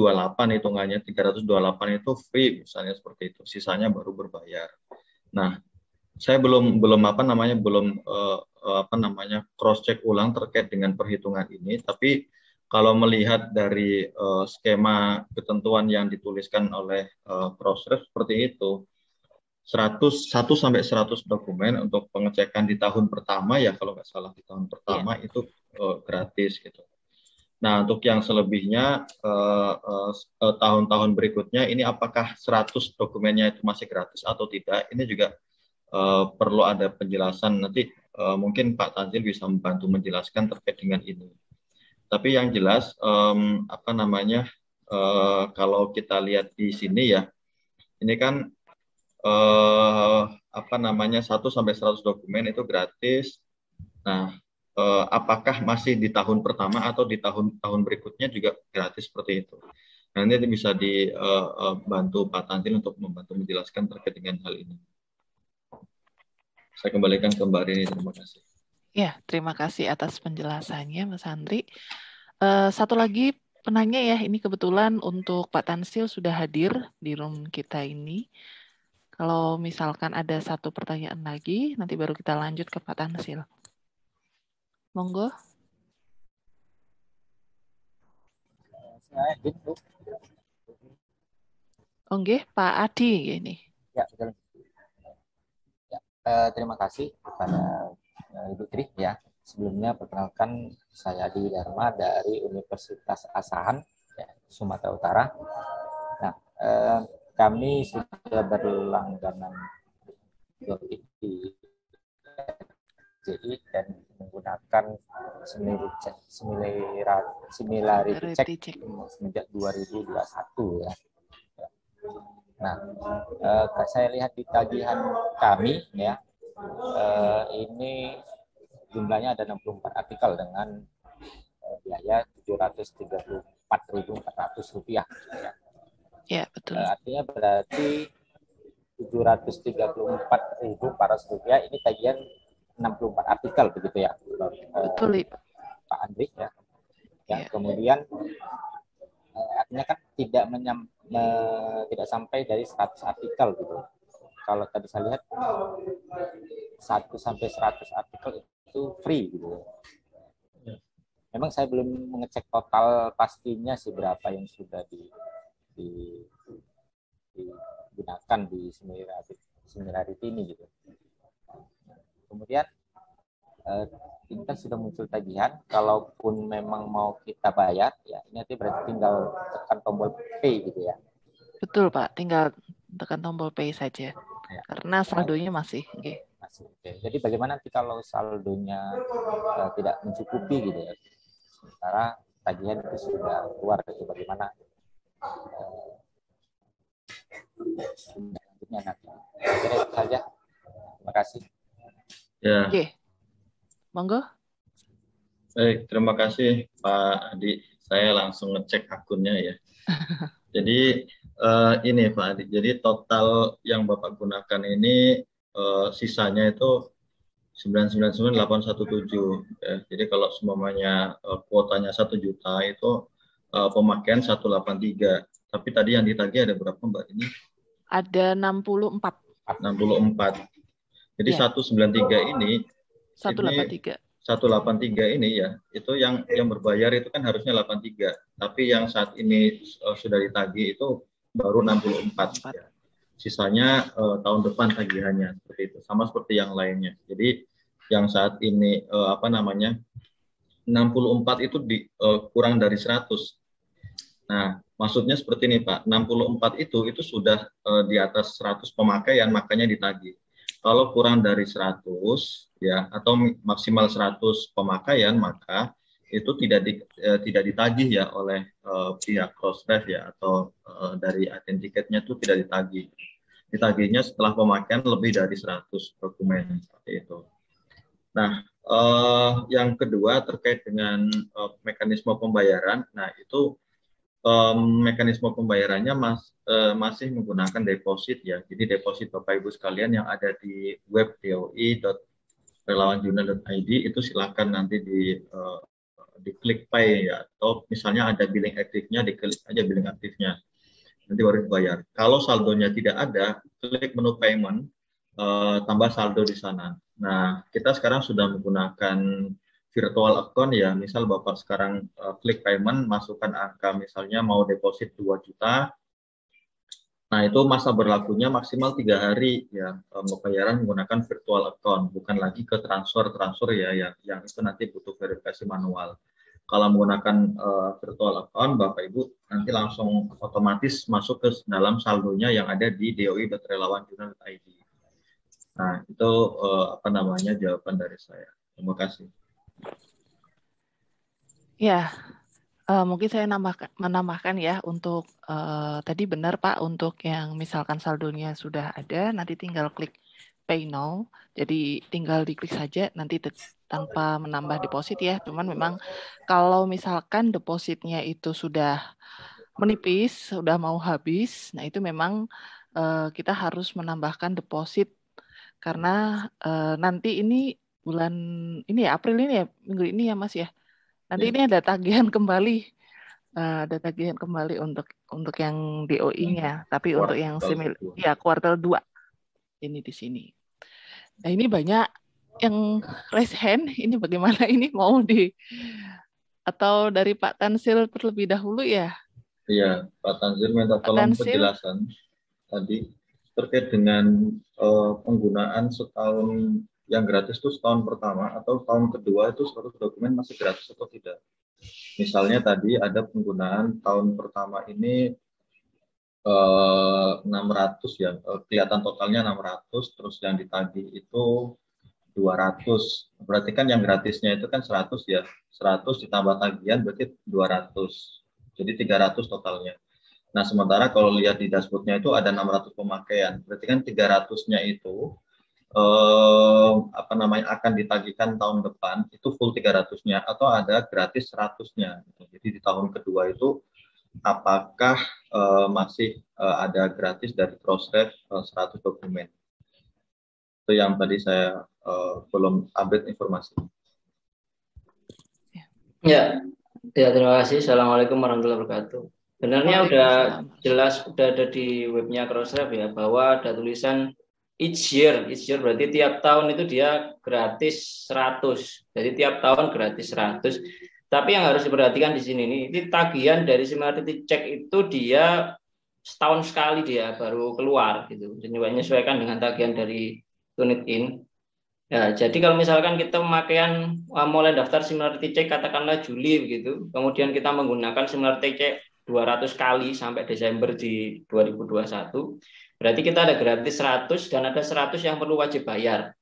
hitungannya 328 itu free misalnya seperti itu. Sisanya baru berbayar. Nah, saya belum belum apa namanya belum eh, eh apa namanya cross check ulang terkait dengan perhitungan ini, tapi kalau melihat dari uh, skema ketentuan yang dituliskan oleh uh, Crossref seperti itu 100 1 sampai 100 dokumen untuk pengecekan di tahun pertama ya kalau nggak salah di tahun pertama yeah. itu uh, gratis gitu. Nah, untuk yang selebihnya tahun-tahun uh, uh, berikutnya ini apakah 100 dokumennya itu masih gratis atau tidak? Ini juga uh, perlu ada penjelasan nanti uh, mungkin Pak Tanzil bisa membantu menjelaskan terkait dengan ini. Tapi yang jelas um, apa namanya uh, kalau kita lihat di sini ya, ini kan uh, apa namanya 1 sampai 100 dokumen itu gratis. Nah, uh, apakah masih di tahun pertama atau di tahun-tahun berikutnya juga gratis seperti itu. Nanti bisa dibantu uh, Pak Tantin untuk membantu menjelaskan terkait dengan hal ini. Saya kembalikan ke Rini, terima kasih. Ya, terima kasih atas penjelasannya Mas Andri. Uh, satu lagi penanya ya, ini kebetulan untuk Pak Tansil sudah hadir di room kita ini. Kalau misalkan ada satu pertanyaan lagi, nanti baru kita lanjut ke Pak Tansil. Monggo. Oke, Pak Adi ini. Ya, betul. Ya, eh, terima kasih kepada Ibu Tri ya. Sebelumnya perkenalkan saya Adi Dharma dari Universitas Asahan ya, Sumatera Utara. Nah, eh, kami sudah berlangganan di JI dan menggunakan similarity check semenjak 2021 ya. Nah, eh, saya lihat di tagihan kami ya, eh, ini jumlahnya ada 64 artikel dengan eh, biaya 734.400 rupiah. Ya. Ya, betul. Uh, artinya berarti 734.400 rupiah ini tagihan 64 artikel begitu ya. Uh, betul, Pak Andri ya. Ya, ya. kemudian uh, artinya kan tidak menyam, me, tidak sampai dari 100 artikel gitu. Kalau tadi saya lihat 1 sampai 100 artikel itu free gitu. Ya. Memang saya belum mengecek total pastinya sih berapa yang sudah di di, digunakan di similarity, similarity ini gitu. Kemudian eh, ini kan sudah muncul tagihan, kalaupun memang mau kita bayar, ya ini nanti berarti tinggal tekan tombol pay gitu ya. Betul Pak, tinggal tekan tombol pay saja, ya. karena saldonya masih. Okay. Masih. Okay. Jadi bagaimana nanti kalau saldonya uh, tidak mencukupi gitu ya? Sementara tagihan itu sudah keluar, itu bagaimana selanjutnya nanti. Kira itu saja. Terima kasih. Ya. Oke. Monggo. Baik, terima kasih Pak Adi. Saya langsung ngecek akunnya ya. <laughs> Jadi uh, ini Pak Adi. Jadi total yang Bapak gunakan ini uh, sisanya itu 999.817 ya. Jadi kalau semuanya uh, kuotanya 1 juta itu uh, pemakaian 183. Tapi tadi yang ditagih ada berapa Mbak ini? Ada 64. 64. Jadi ya. 193 ini 183. Ini, 183 ini ya, itu yang yang berbayar itu kan harusnya 83. Tapi yang saat ini uh, sudah ditagih itu baru 64 ya. Sisanya uh, tahun depan tagihannya seperti itu. Sama seperti yang lainnya. Jadi yang saat ini uh, apa namanya 64 itu di, uh, kurang dari 100 Nah, maksudnya seperti ini Pak, 64 itu itu sudah uh, di atas 100 pemakaian makanya ditagih. Kalau kurang dari 100 ya atau maksimal 100 pemakaian maka itu tidak di, uh, tidak ditagih ya oleh uh, pihak Crossref ya atau uh, dari tiketnya itu tidak ditagih. Ditagihnya setelah pemakaian lebih dari 100 dokumen seperti itu. Nah, uh, yang kedua terkait dengan uh, mekanisme pembayaran. Nah, itu um, mekanisme pembayarannya mas, uh, masih menggunakan deposit ya. Jadi deposit Bapak Ibu sekalian yang ada di web doi.relawanjurnal.id itu silakan nanti di uh, diklik pay ya atau misalnya ada billing aktifnya diklik aja billing aktifnya nanti baru dibayar. Kalau saldonya tidak ada, klik menu payment uh, tambah saldo di sana. Nah, kita sekarang sudah menggunakan virtual account ya, misal Bapak sekarang uh, klik payment, masukkan angka misalnya mau deposit 2 juta, nah itu masa berlakunya maksimal tiga hari ya pembayaran menggunakan virtual account, bukan lagi ke transfer-transfer ya, ya yang itu nanti butuh verifikasi manual. Kalau menggunakan uh, virtual account, Bapak Ibu nanti langsung otomatis masuk ke dalam saldonya yang ada di doi.relawanjurnal.id. Nah, itu uh, apa namanya jawaban dari saya. Terima kasih. Ya, uh, mungkin saya nambah, menambahkan ya untuk uh, tadi benar Pak untuk yang misalkan saldonya sudah ada, nanti tinggal klik pay now. Jadi tinggal diklik saja nanti tanpa menambah deposit ya. Cuman memang kalau misalkan depositnya itu sudah menipis, sudah mau habis, nah itu memang uh, kita harus menambahkan deposit karena uh, nanti ini bulan ini ya April ini ya minggu ini ya Mas ya. Nanti ini ada tagihan kembali. Uh, ada tagihan kembali untuk untuk yang DOI-nya, tapi kuartal untuk yang simil ya kuartal 2 ini di sini. Nah, ini banyak yang raise hand. Ini bagaimana ini mau di atau dari Pak Tansil terlebih dahulu ya? Iya, Pak Tansil minta tolong Tansil. penjelasan tadi terkait dengan uh, penggunaan setahun yang gratis itu setahun pertama atau tahun kedua itu suatu dokumen masih gratis atau tidak. Misalnya tadi ada penggunaan tahun pertama ini 600 eh, ya, eh, kelihatan totalnya 600, terus yang ditagih itu 200. Berarti kan yang gratisnya itu kan 100 ya, 100 ditambah tagihan berarti 200. Jadi 300 totalnya. Nah, sementara kalau lihat di dashboardnya itu ada 600 pemakaian. Berarti kan 300-nya itu eh, apa namanya akan ditagihkan tahun depan itu full 300-nya atau ada gratis 100-nya. Jadi di tahun kedua itu apakah uh, masih uh, ada gratis dari Crossref uh, 100 dokumen. Itu yang tadi saya uh, belum update informasi. Ya, ya terima kasih. Assalamualaikum warahmatullahi wabarakatuh. Sebenarnya udah jelas, udah ada di webnya Crossref ya, bahwa ada tulisan each year, each year berarti tiap tahun itu dia gratis 100. Jadi tiap tahun gratis 100 tapi yang harus diperhatikan di sini nih, ini tagihan dari similarity check itu dia setahun sekali dia baru keluar gitu. Juga menyesuaikan dengan tagihan dari Tunit In. Ya, jadi kalau misalkan kita pemakaian uh, mulai daftar similarity check katakanlah Juli begitu, kemudian kita menggunakan similarity check 200 kali sampai Desember di 2021, berarti kita ada gratis 100 dan ada 100 yang perlu wajib bayar.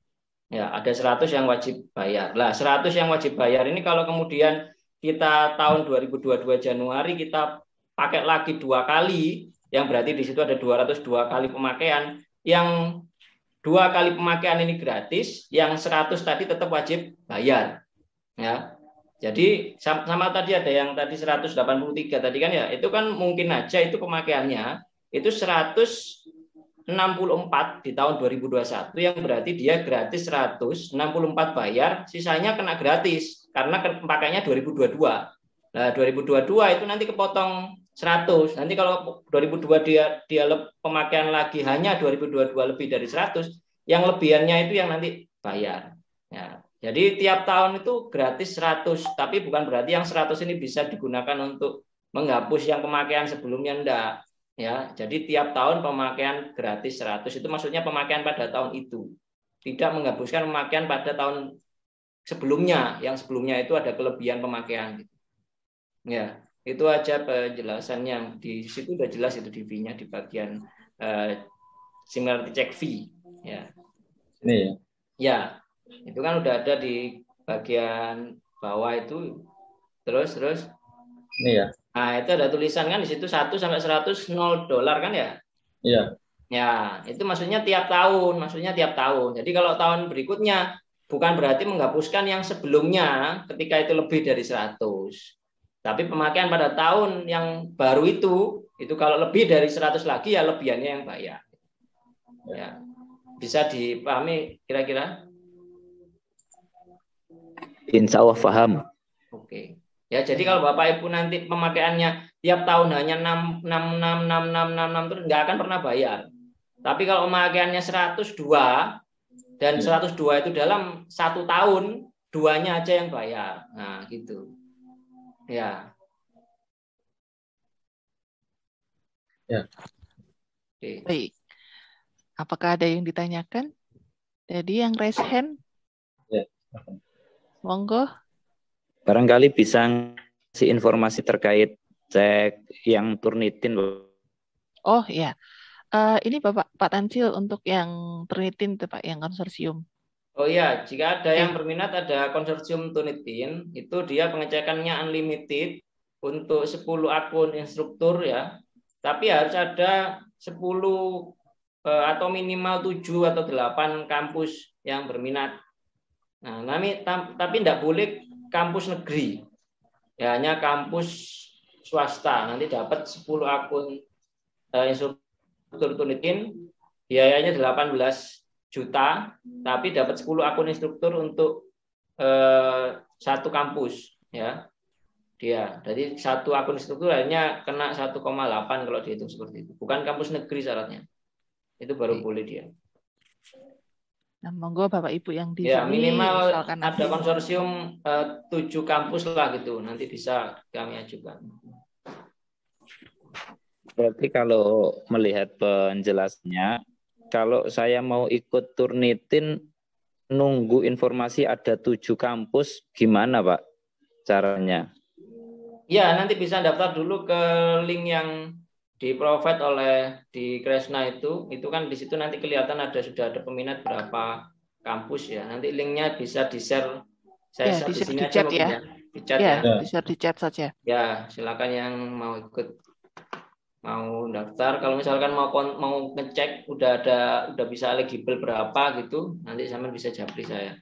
Ya, ada 100 yang wajib bayar. Lah, 100 yang wajib bayar ini kalau kemudian kita tahun 2022 Januari kita pakai lagi dua kali, yang berarti di situ ada 202 kali pemakaian, yang dua kali pemakaian ini gratis, yang 100 tadi tetap wajib bayar. Ya. Jadi sama, sama tadi ada yang tadi 183 tadi kan ya, itu kan mungkin aja itu pemakaiannya itu 164 di tahun 2021 yang berarti dia gratis 164 bayar, sisanya kena gratis karena pakainya 2022. Nah, 2022 itu nanti kepotong 100. Nanti kalau 2002 dia dia pemakaian lagi hanya 2022 lebih dari 100, yang lebihannya itu yang nanti bayar. Ya. Jadi tiap tahun itu gratis 100, tapi bukan berarti yang 100 ini bisa digunakan untuk menghapus yang pemakaian sebelumnya enggak. Ya, jadi tiap tahun pemakaian gratis 100 itu maksudnya pemakaian pada tahun itu. Tidak menghapuskan pemakaian pada tahun sebelumnya yang sebelumnya itu ada kelebihan pemakaian gitu. Ya, itu aja penjelasannya di situ udah jelas itu di fee-nya di bagian uh, similarity check fee ya. Ini ya. Ya, itu kan udah ada di bagian bawah itu terus terus ini ya. Nah, itu ada tulisan kan di situ 1 sampai 100 0 dolar kan ya? Iya. Ya, itu maksudnya tiap tahun, maksudnya tiap tahun. Jadi kalau tahun berikutnya bukan berarti menghapuskan yang sebelumnya ketika itu lebih dari 100. Tapi pemakaian pada tahun yang baru itu, itu kalau lebih dari 100 lagi ya lebihannya yang bayar. Ya. Bisa dipahami kira-kira? Insya Allah paham. Oke. Ya, jadi kalau Bapak Ibu nanti pemakaiannya tiap tahun hanya 6, 6, 6, 6, 6, 6, 6 terus nggak akan pernah bayar. Tapi kalau pemakaiannya 102, dan 102 iya. itu dalam satu tahun duanya aja yang bayar. Nah, gitu. Ya. Ya. Oke. Baik. Apakah ada yang ditanyakan? Jadi yang raise hand? Ya. Monggo. Barangkali bisa ngasih informasi terkait cek yang turnitin. Oh iya. Uh, ini Bapak Pak Tansil untuk yang Turnitin tuh Pak, yang konsorsium. Oh iya, jika ada yang berminat ada konsorsium Turnitin, itu dia pengecekannya unlimited untuk 10 akun instruktur ya. Tapi harus ada 10 eh, atau minimal 7 atau 8 kampus yang berminat. Nah, nami, tapi tidak boleh kampus negeri. Ya, hanya kampus swasta. Nanti dapat 10 akun eh, instruktur tunitin, biayanya 18 juta, tapi dapat 10 akun instruktur untuk eh, satu kampus. Ya, dia. Jadi satu akun instruktur hanya kena 1,8 kalau dihitung seperti itu. Bukan kampus negeri syaratnya. Itu baru boleh dia. Nah, monggo Bapak Ibu yang di ya, sini minimal ada konsorsium eh, tujuh kampus lah gitu. Nanti bisa kami ajukan. Berarti kalau melihat penjelasannya, kalau saya mau ikut turnitin nunggu informasi ada tujuh kampus, gimana Pak caranya? Ya, nanti bisa daftar dulu ke link yang di provide oleh di Kresna itu. Itu kan di situ nanti kelihatan ada sudah ada peminat berapa kampus ya. Nanti linknya bisa di-share saya ya, di, di sini di chat ya. Di chat ya, ya. Bisa di chat saja. Ya, silakan yang mau ikut mau daftar kalau misalkan mau mau ngecek udah ada udah bisa eligible berapa gitu nanti sama bisa japri saya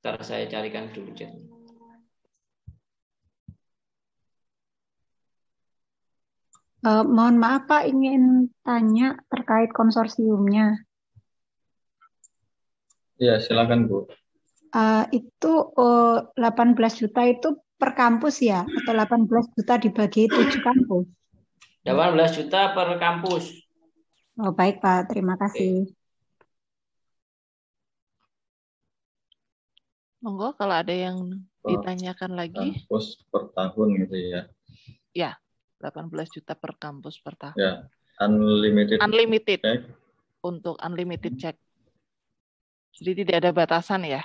ntar saya carikan dulu chatnya Uh, mohon maaf Pak, ingin tanya terkait konsorsiumnya. Ya, silakan Bu. Uh, itu uh, 18 juta itu per kampus ya? Atau 18 juta dibagi 7 kampus? 18 juta per kampus. Oh, baik Pak, terima kasih. Monggo kalau ada yang ditanyakan lagi. Kampus per tahun gitu ya. Ya, 18 juta per kampus per tahun. Ya, unlimited. Unlimited. Check. Untuk unlimited check. Jadi tidak ada batasan ya?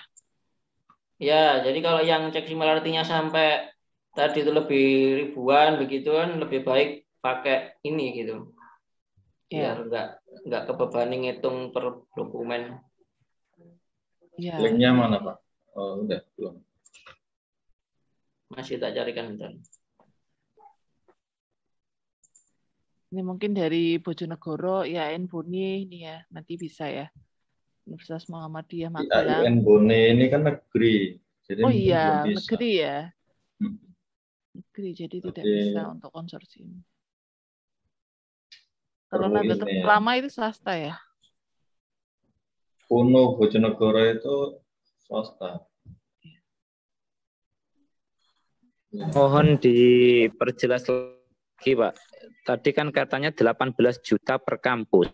Ya, jadi kalau yang cek similarity-nya sampai tadi itu lebih ribuan begitu kan lebih baik pakai ini gitu. Ya. Biar enggak enggak kebebani ngitung per dokumen. Ya. Linknya mana Pak? Oh, udah belum. Masih tak carikan bentar. Ini mungkin dari Bojonegoro, IAIN Bone ini ya, nanti bisa ya. Universitas Muhammadiyah Magelang. IAIN Bone ini kan negeri. Jadi oh iya, negeri ya. Hmm. Negeri, jadi Oke. tidak bisa untuk konsorsium. Kalau Nahdlatul ya. Ulama itu swasta ya? Kuno Bojonegoro itu swasta. Mohon diperjelas lagi, Pak tadi kan katanya 18 juta per kampus.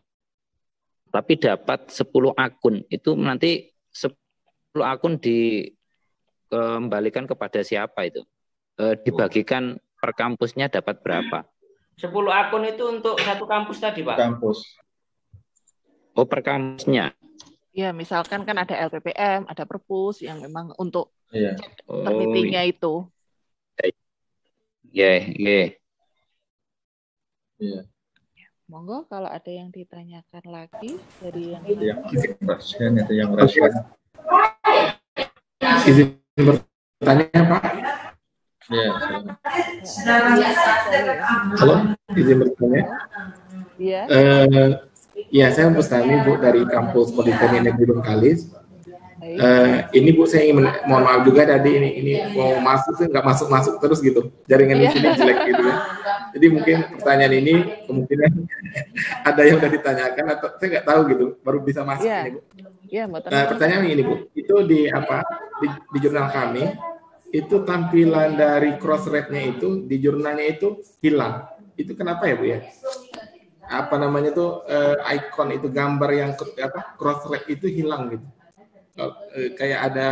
Tapi dapat 10 akun. Itu nanti 10 akun dikembalikan kepada siapa itu? E, dibagikan per kampusnya dapat berapa? 10 akun itu untuk satu kampus tadi, Pak? Kampus. Oh, per kampusnya. Ya, misalkan kan ada LPPM, ada perpus yang memang untuk iya. penelitinya oh, itu. Ya, yeah, ya. Yeah. Iya. Monggo kalau ada yang ditanyakan lagi dari yang itu yang pasien itu yang rasa. Izin bertanya Pak. Iya. Halo, izin bertanya. Iya. Uh, ya, saya Bustami Bu dari kampus Politeknik Negeri Bengkalis. Uh, ini Bu saya ingin mohon maaf juga tadi ini ini mau masuk sih nggak masuk masuk terus gitu jaringan di sini iya. jelek gitu ya. Jadi mungkin pertanyaan ini kemungkinan <laughs> ada yang sudah ditanyakan atau saya nggak tahu gitu baru bisa masuk yeah. ini Bu. Yeah, nah pertanyaan ini Bu itu di apa di, di jurnal kami itu tampilan dari cross rate-nya itu di jurnalnya itu hilang. Itu kenapa ya Bu ya? Apa namanya tuh uh, icon itu gambar yang apa cross rate itu hilang gitu uh, kayak ada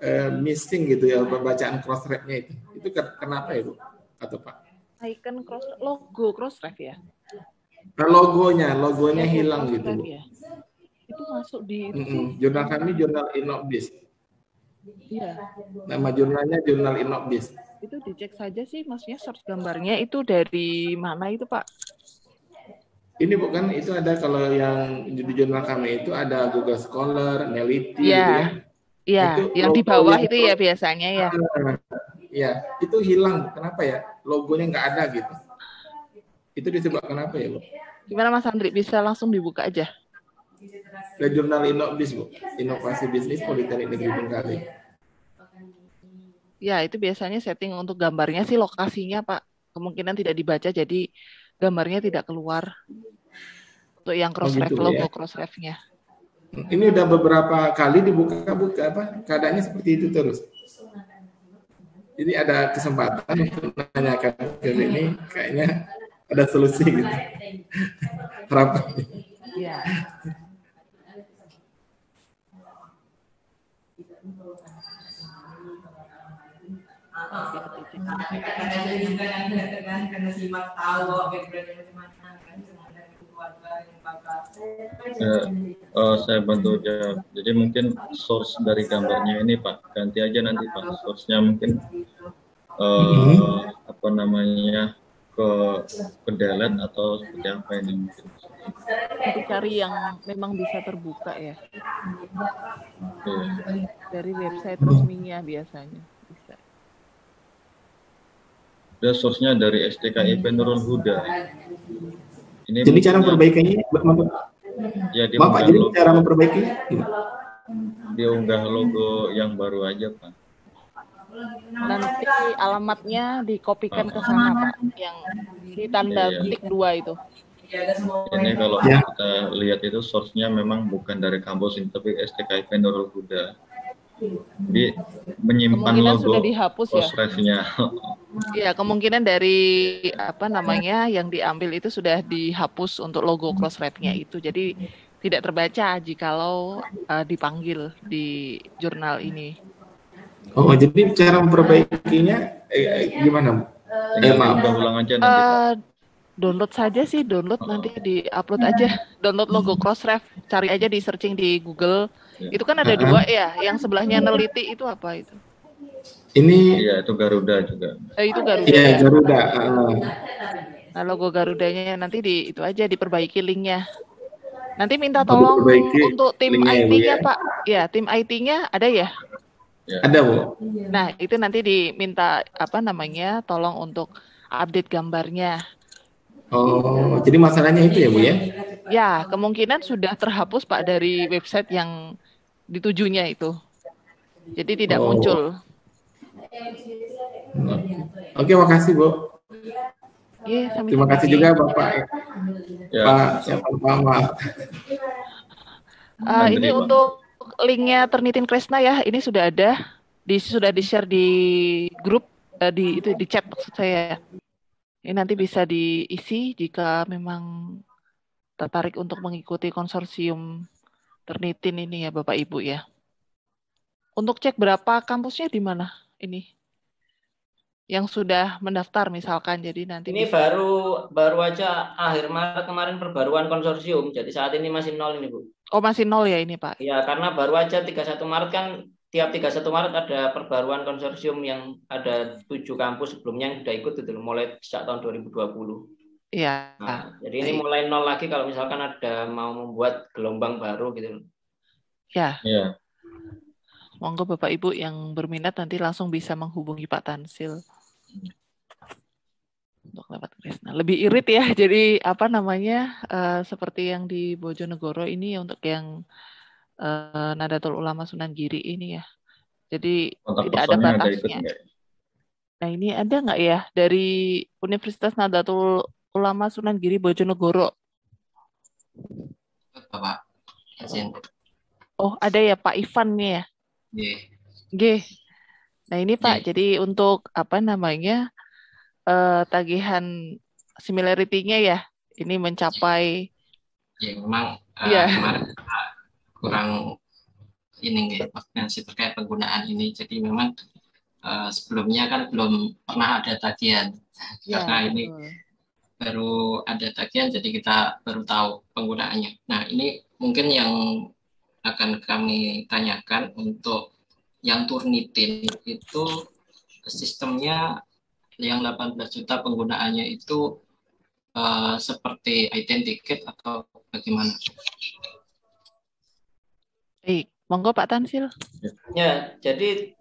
uh, missing gitu ya pembacaan cross rate-nya itu. Itu kenapa ya, Bu? Atau Pak? Icon cross logo cross rate ya. Nah, logonya, logonya ya, hilang gitu. Ya. Itu masuk di mm -hmm. Jurnal kami jurnal Inobis. Iya. Nama jurnalnya jurnal Inobis. Itu dicek saja sih, maksudnya source gambarnya itu dari mana itu Pak? ini bukan itu ada kalau yang di jurnal kami itu ada Google Scholar, Neliti, ya. gitu ya. Iya, yang di bawah itu ya biasanya ya. Iya, itu hilang. Kenapa ya? Logonya nggak ada gitu. Itu disebabkan apa ya, Bu? Gimana Mas Andri? Bisa langsung dibuka aja? Ke jurnal Inobis, Bu. Inovasi Bisnis Politeknik Negeri Bengkali. Ya, itu biasanya setting untuk gambarnya sih lokasinya, Pak. Kemungkinan tidak dibaca, jadi gambarnya tidak keluar. Untuk yang cross ref, gitu, logo ya. cross ref-nya. Ini udah beberapa kali dibuka-buka apa keadaannya seperti itu terus. Jadi ada kesempatan untuk menanyakan ke sini, kayaknya ada solusi gitu. Harapan. Iya. Ada juga yang kan karena simak tahu backgroundnya kan Eh, eh, saya bantu jawab. Jadi mungkin source dari gambarnya ini Pak, ganti aja nanti Pak. Source-nya mungkin eh, apa namanya ke ke delete atau seperti apa ini mungkin. Untuk cari yang memang bisa terbuka ya. Iya. Dari website resminya biasanya. Bisa. Dia source-nya dari STKIP Nurul Huda. Ini Jadi cara memperbaikinya, ya dia Bapak, jadi logo, cara memperbaikinya gimana? dia unggah logo yang baru aja Pak. Nanti alamatnya dikopikan ke sana, Pak. Yang ditanda Iya. ketik dua itu. Ini kalau Ya. kita lihat itu source-nya memang bukan dari kampus ini, tapi STKIP Nurul Huda. Jadi menyimpan Kemungkinan logo sudah dihapus ya. Crossref-nya. <laughs> Iya, kemungkinan dari apa namanya yang diambil itu sudah dihapus untuk logo crossref-nya itu. Jadi tidak terbaca jikalau uh, dipanggil di jurnal ini. Oh, jadi cara memperbaikinya eh, eh, gimana? Bu? Eh, maaf. ulang aja nanti. Pak. Eh, download saja sih, download nanti di-upload aja. Download logo crossref, cari aja di searching di Google. Ya. Itu kan ada dua ya, yang sebelahnya neliti itu apa itu? Ini Iya, itu Garuda juga. Eh, itu Garuda. ya ya. Garuda. ah. Nah, logo Garudanya nanti di itu aja diperbaiki linknya. Nanti minta tolong untuk tim linknya ya, IT-nya, ya? Pak. Ya, tim IT-nya ada ya? Ada, Bu. Nah, itu nanti diminta apa namanya? Tolong untuk update gambarnya. Oh, jadi masalahnya itu ya, Bu ya? Ya, kemungkinan sudah terhapus Pak dari website yang ditujunya itu. Jadi tidak Oh. muncul. Oke, makasih, Bu. Iya, sama Terima kasih juga Bapak Ya, Pak siapa Pak Mak. Uh, ini untuk linknya Ternitin Kresna ya, ini sudah ada, di sudah di share di grup eh, di itu di chat maksud saya. Ini nanti bisa diisi jika memang tertarik untuk mengikuti konsorsium Ternitin ini ya Bapak Ibu ya. Untuk cek berapa kampusnya di mana ini? Yang sudah mendaftar misalkan, jadi nanti Ini bisa- baru baru aja akhir Maret kemarin perbaruan konsorsium. Jadi saat ini masih nol ini, Bu. Oh masih nol ya ini Pak. Ya, karena baru aja 31 Maret kan tiap 31 Maret ada perbaruan konsorsium yang ada tujuh kampus sebelumnya yang sudah ikut itu mulai sejak tahun 2020. Iya. Nah, jadi ini mulai nol lagi kalau misalkan ada mau membuat gelombang baru gitu. Ya, ya. monggo Bapak Ibu yang berminat nanti langsung bisa menghubungi Pak Tansil. Untuk lewat Krisna. Lebih irit ya, <laughs> jadi apa namanya, eh, seperti yang di Bojonegoro ini untuk yang eh, Nadatul Ulama Sunan Giri ini ya. Jadi Kontak tidak ada ada batasnya. nggak? Nah ini ada nggak ya dari Universitas Nadatul Ulama Sunan Giri Bojonegoro? Bapak. Oh ada ya Pak Ivan nih ya? Iya. G. Nah ini Pak, jadi untuk apa namanya eh, tagihan similarity-nya ya, ini mencapai Ya memang eh, Iya. kemarin kita kurang ini nggih, koordinasi terkait penggunaan ini. Jadi memang eh, sebelumnya kan belum pernah ada tagihan. ya Karena ini betul. Baru ada tagihan jadi kita baru tahu penggunaannya. Nah, ini mungkin yang akan kami tanyakan untuk yang Turnitin itu sistemnya yang 18 juta penggunaannya itu eh, seperti identikit atau bagaimana? Baik, monggo Pak Tansil. Ya, jadi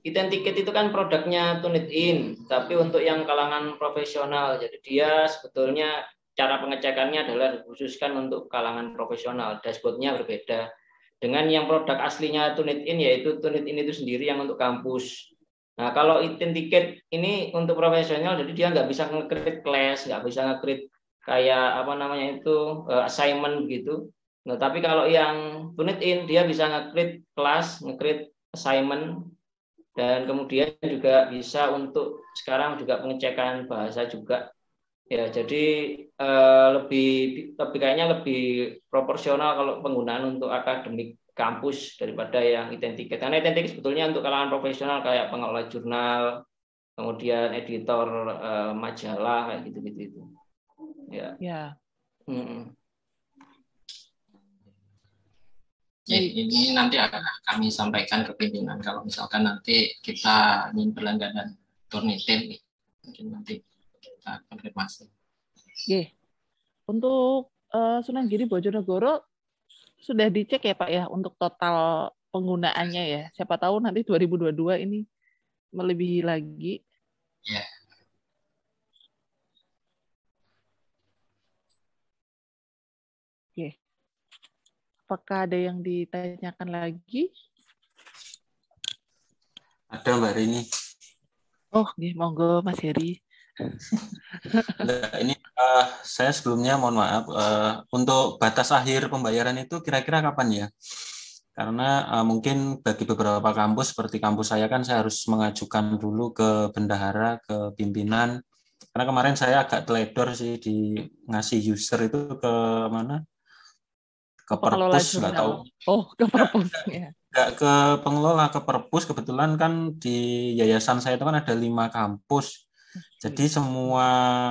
Identikit itu kan produknya Tunitin, tapi untuk yang kalangan profesional. Jadi dia sebetulnya cara pengecekannya adalah dikhususkan untuk kalangan profesional. Dashboardnya berbeda. Dengan yang produk aslinya Turnitin yaitu Turnitin itu sendiri yang untuk kampus. Nah kalau itin tiket ini untuk profesional, jadi dia nggak bisa nge-create class, nggak bisa nge-create kayak apa namanya itu uh, assignment gitu. Nah tapi kalau yang Turnitin dia bisa nge-create kelas, nge-create assignment dan kemudian juga bisa untuk sekarang juga pengecekan bahasa juga. Ya jadi eh, lebih lebih kayaknya lebih proporsional kalau penggunaan untuk akademik kampus daripada yang identik. Karena identik sebetulnya untuk kalangan profesional kayak pengelola jurnal kemudian editor eh, majalah kayak gitu gitu itu. Ya. Ya. Hmm. Ya, ini nanti akan kami sampaikan ke pimpinan kalau misalkan nanti kita ingin berlangganan turnitin, mungkin nanti kita konfirmasi. Oke. Untuk uh, Sunan Giri Bojonegoro sudah dicek ya Pak ya untuk total penggunaannya ya. Siapa tahu nanti 2022 ini melebihi lagi. Ya. Oke. Apakah ada yang ditanyakan lagi? Ada Mbak Rini. Oh, nih, monggo Mas Heri. <laughs> nah, ini uh, saya sebelumnya mohon maaf uh, untuk batas akhir pembayaran itu kira-kira kapan ya? Karena uh, mungkin bagi beberapa kampus seperti kampus saya kan saya harus mengajukan dulu ke bendahara, ke pimpinan. Karena kemarin saya agak teledor sih di ngasih user itu ke mana? Ke perpus nggak tahu. oh ke perpus <laughs> ya nggak ke pengelola ke perpus. Kebetulan kan di yayasan saya itu kan ada lima kampus. Jadi semua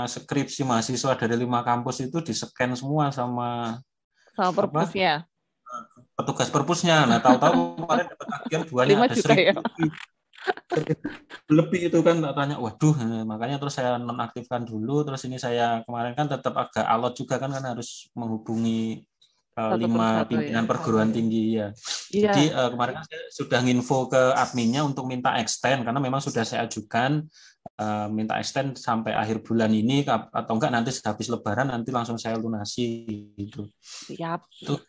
skripsi mahasiswa dari lima kampus itu di scan semua sama sama perpusnya petugas perpusnya. Nah tahu-tahu kemarin dapat tagihan <laughs> duanya ada seribu ya? lebih. Itu kan tanya. Waduh makanya terus saya nonaktifkan dulu. Terus ini saya kemarin kan tetap agak alot juga kan kan harus menghubungi uh, lima pimpinan ya. perguruan tinggi ya. ya. Jadi uh, kemarin kan saya sudah nginfo ke adminnya untuk minta extend karena memang sudah saya ajukan uh, minta extend sampai akhir bulan ini atau enggak nanti habis lebaran nanti langsung saya lunasi gitu. Siap. Itu.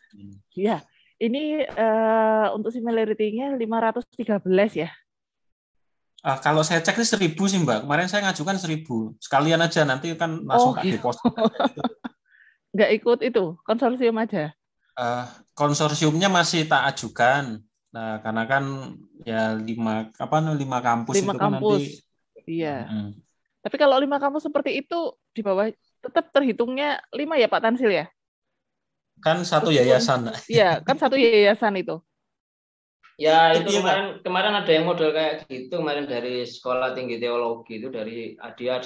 Iya. Ini uh, untuk similarity-nya 513 ya. Uh, kalau saya cek ini seribu sih mbak. Kemarin saya ngajukan seribu. Sekalian aja nanti kan langsung oh, tak deposit. <laughs> Nggak ikut itu konsorsium aja uh, konsorsiumnya masih tak ajukan. Nah, karena kan ya lima apa lima kampus lima itu kampus. kan nanti iya. Hmm. Tapi kalau lima kampus seperti itu di bawah tetap terhitungnya lima ya Pak Tansil ya? Kan satu yayasan. Iya, kan satu yayasan itu. Ya itu iya, kemarin kemarin ada yang model kayak gitu kemarin dari sekolah tinggi teologi itu dari Adia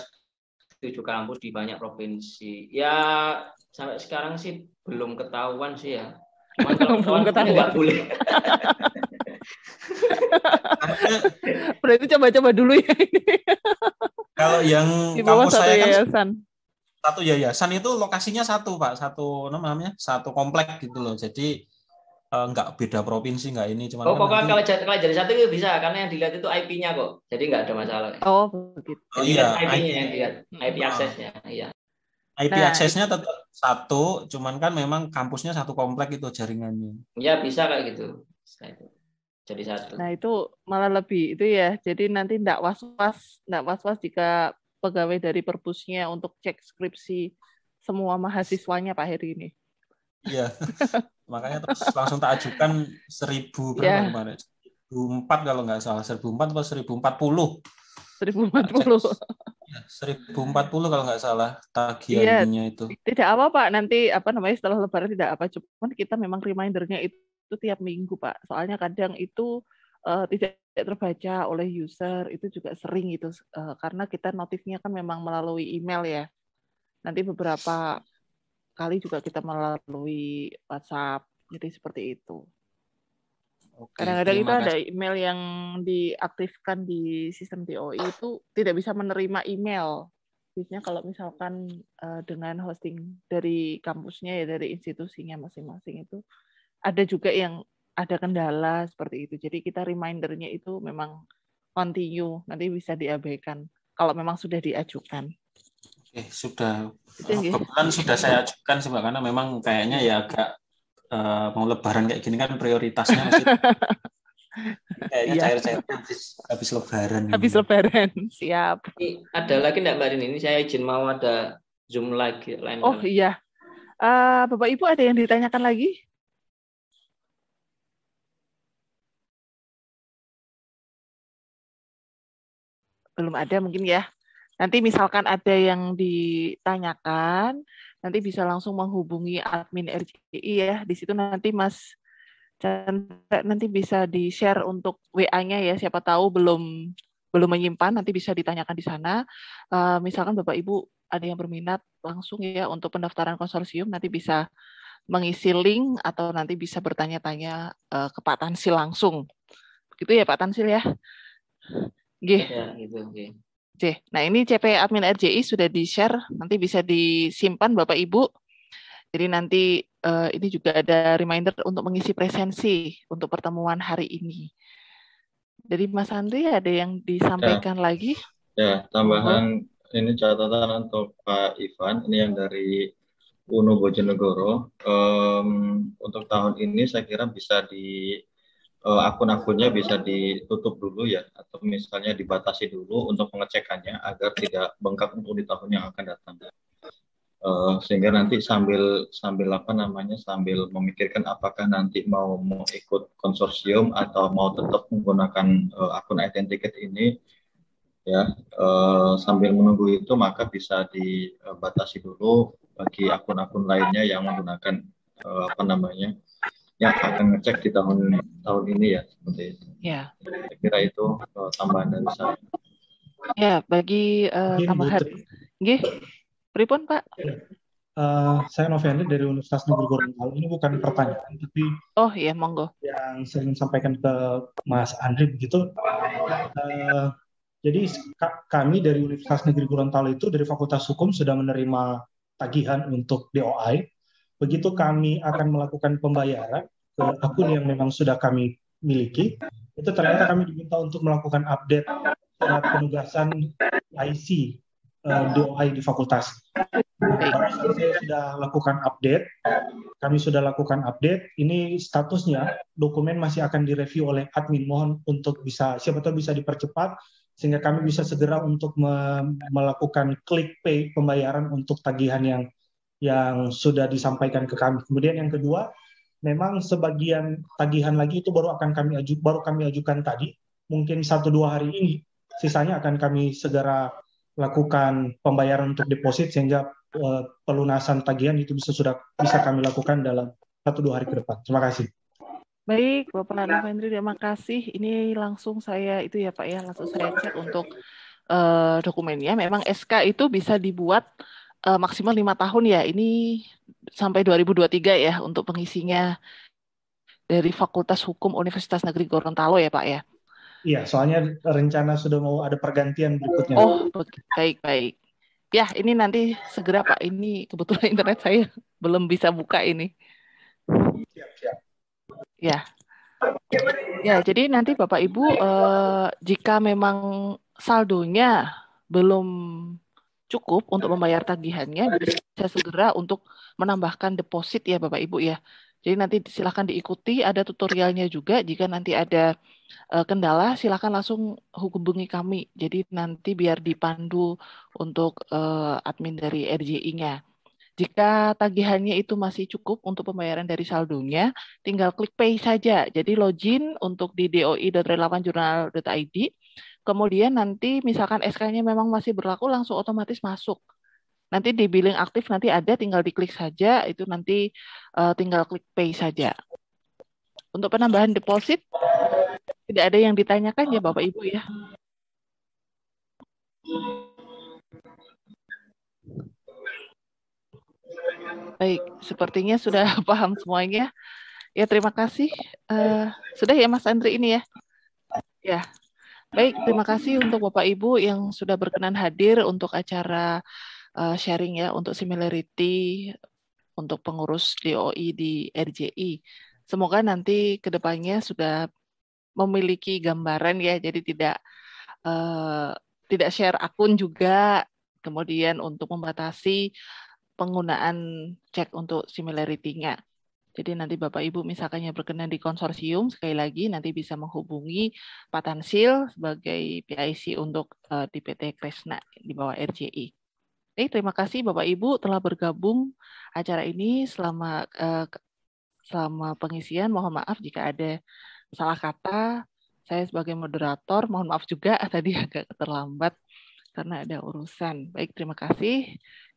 tujuh kampus di banyak provinsi. Ya sampai sekarang sih belum ketahuan sih ya. <laughs> belum ketahuan nggak boleh. <laughs> Berarti coba-coba dulu ya Kalau yang di bawah satu saya yayasan. Kan, satu yayasan itu lokasinya satu pak, satu namanya satu komplek gitu loh. Jadi uh, nggak beda provinsi nggak ini cuma. Oh pokoknya kalau, kalau jadi satu itu bisa karena yang dilihat itu IP-nya kok, jadi nggak ada masalah. Oh begitu. Oh, iya. IP-nya yang dilihat, IP oh. aksesnya, iya. IP nah, aksesnya tetap satu, cuman kan memang kampusnya satu komplek itu jaringannya. Ya bisa kayak gitu. Jadi satu. Nah itu malah lebih itu ya. Jadi nanti tidak was-was, tidak was-was jika pegawai dari perpusnya untuk cek skripsi semua mahasiswanya Pak Heri ini. Iya. <laughs> Makanya terus langsung tak ajukan seribu berapa yeah. kemarin? Seribu empat kalau nggak salah, seribu empat atau seribu empat puluh. Seribu empat puluh. 1040 kalau nggak salah tagihannya iya, itu. Tidak apa Pak, nanti apa namanya setelah lebaran tidak apa, cuman kita memang remindernya itu, itu tiap minggu Pak. Soalnya kadang itu uh, tidak terbaca oleh user itu juga sering itu uh, karena kita notifnya kan memang melalui email ya. Nanti beberapa kali juga kita melalui WhatsApp, jadi seperti itu. Kadang-kadang itu ada email yang diaktifkan di sistem DOI itu tidak bisa menerima email. Biasanya kalau misalkan uh, dengan hosting dari kampusnya ya dari institusinya masing-masing itu ada juga yang ada kendala seperti itu. Jadi kita remindernya itu memang continue, nanti bisa diabaikan kalau memang sudah diajukan. Eh, sudah kebetulan sudah saya ajukan sih karena memang kayaknya ya agak uh, mau lebaran kayak gini kan prioritasnya masih <laughs> kayaknya Iya. cair-cair habis habis lebaran. Habis lebaran, siap. Ini ada lagi enggak Mbak Rini? Ini saya izin mau ada Zoom lagi lain Oh kali. iya. Eh, Bapak Ibu ada yang ditanyakan lagi? Belum ada mungkin ya. Nanti misalkan ada yang ditanyakan, nanti bisa langsung menghubungi admin RJI ya. Di situ nanti Mas Chandra nanti bisa di-share untuk WA-nya ya. Siapa tahu belum belum menyimpan, nanti bisa ditanyakan di sana. Eh, misalkan Bapak Ibu ada yang berminat langsung ya untuk pendaftaran konsorsium, nanti bisa mengisi link atau nanti bisa bertanya-tanya eh, ke Pak Tansil langsung. Begitu ya Pak Tansil ya? Nggih. Ya, gitu. oke. C. Nah, ini CP admin RJI sudah di-share, nanti bisa disimpan Bapak Ibu. Jadi nanti eh, ini juga ada reminder untuk mengisi presensi untuk pertemuan hari ini. Jadi Mas Andri ada yang disampaikan lagi? Ya, tambahan ini catatan untuk Pak Ivan, ini yang dari UNU Bojonegoro. Em, untuk tahun ini saya kira bisa di eh, akun-akunnya bisa ditutup dulu ya, atau misalnya dibatasi dulu untuk pengecekannya agar tidak bengkak untuk di tahun yang akan datang. Eh, sehingga nanti sambil sambil apa namanya sambil memikirkan apakah nanti mau mau ikut konsorsium atau mau tetap menggunakan eh, akun identikit ini ya sambil menunggu itu maka bisa dibatasi dulu bagi akun-akun lainnya yang menggunakan apa namanya yang akan ngecek di tahun tahun ini ya seperti itu. Ya. Saya kira itu eh, tambahan dari saya. Ya, bagi Mungkin tambahan. Nggih. Pripun, Pak? Eh, saya Novendi dari Universitas Negeri Gorontalo. Ini bukan pertanyaan, tapi Oh, iya, monggo. yang saya ingin sampaikan ke Mas Andri begitu. Eh, jadi ka- kami dari Universitas Negeri Gorontalo itu dari Fakultas Hukum sudah menerima tagihan untuk DOI. Begitu kami akan melakukan pembayaran ke akun yang memang sudah kami miliki, itu ternyata kami diminta untuk melakukan update surat penugasan IC eh, DOI di fakultas. Saya sudah lakukan update, kami sudah lakukan update. Ini statusnya dokumen masih akan direview oleh admin. Mohon untuk bisa siapa tahu bisa dipercepat sehingga kami bisa segera untuk me- melakukan klik pay pembayaran untuk tagihan yang yang sudah disampaikan ke kami. Kemudian yang kedua, memang sebagian tagihan lagi itu baru akan kami aju baru kami ajukan tadi, mungkin satu dua hari ini. Sisanya akan kami segera lakukan pembayaran untuk deposit sehingga eh, pelunasan tagihan itu bisa sudah bisa kami lakukan dalam satu dua hari ke depan. Terima kasih. Baik, Bapak Novendri, terima kasih. Ini langsung saya itu ya Pak ya, langsung saya cek untuk eh, dokumennya. Memang SK itu bisa dibuat eh, maksimal lima tahun ya. Ini sampai 2023 ya untuk pengisinya dari Fakultas Hukum Universitas Negeri Gorontalo ya Pak ya. Iya, soalnya rencana sudah mau ada pergantian berikutnya. Oh, baik baik. Ya, ini nanti segera Pak. Ini kebetulan <laughs> internet saya belum bisa buka ini. Siap, siap. Ya. Ya, jadi nanti Bapak Ibu eh, jika memang saldonya belum cukup untuk membayar tagihannya bisa segera untuk menambahkan deposit ya Bapak Ibu ya. Jadi nanti silahkan diikuti ada tutorialnya juga jika nanti ada eh, kendala silahkan langsung hubungi kami. Jadi nanti biar dipandu untuk eh, admin dari RJI-nya. Jika tagihannya itu masih cukup untuk pembayaran dari saldonya, tinggal klik pay saja. Jadi login untuk di doi.relawanjurnal.id. Kemudian nanti misalkan SK-nya memang masih berlaku langsung otomatis masuk. Nanti di billing aktif nanti ada tinggal diklik saja, itu nanti eh, tinggal klik pay saja. Untuk penambahan deposit tidak ada yang ditanyakan ya Bapak Ibu ya. Baik, sepertinya sudah <laughs> paham semuanya. Ya, terima kasih. Eh, sudah ya Mas Andri ini ya? Ya. Baik, terima kasih untuk Bapak Ibu yang sudah berkenan hadir untuk acara eh, sharing ya untuk similarity untuk pengurus DOI di RJI. Semoga nanti ke depannya sudah memiliki gambaran ya, jadi tidak eh, tidak share akun juga Kemudian untuk membatasi penggunaan cek untuk similarity-nya. Jadi nanti Bapak Ibu misalkan yang berkenan di konsorsium, sekali lagi nanti bisa menghubungi Pak Tansil sebagai PIC untuk uh, di PT Kresna di bawah RJI. Oke, terima kasih Bapak Ibu telah bergabung acara ini selama uh, selama pengisian. Mohon maaf jika ada salah kata. Saya sebagai moderator, mohon maaf juga <laughs> tadi agak terlambat karena ada urusan. Baik, terima kasih.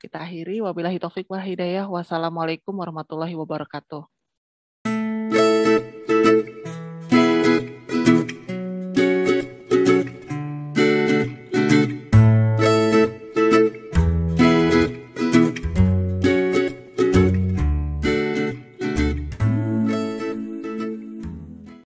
Kita akhiri. Wabillahi taufik wal hidayah. Wassalamualaikum warahmatullahi wabarakatuh.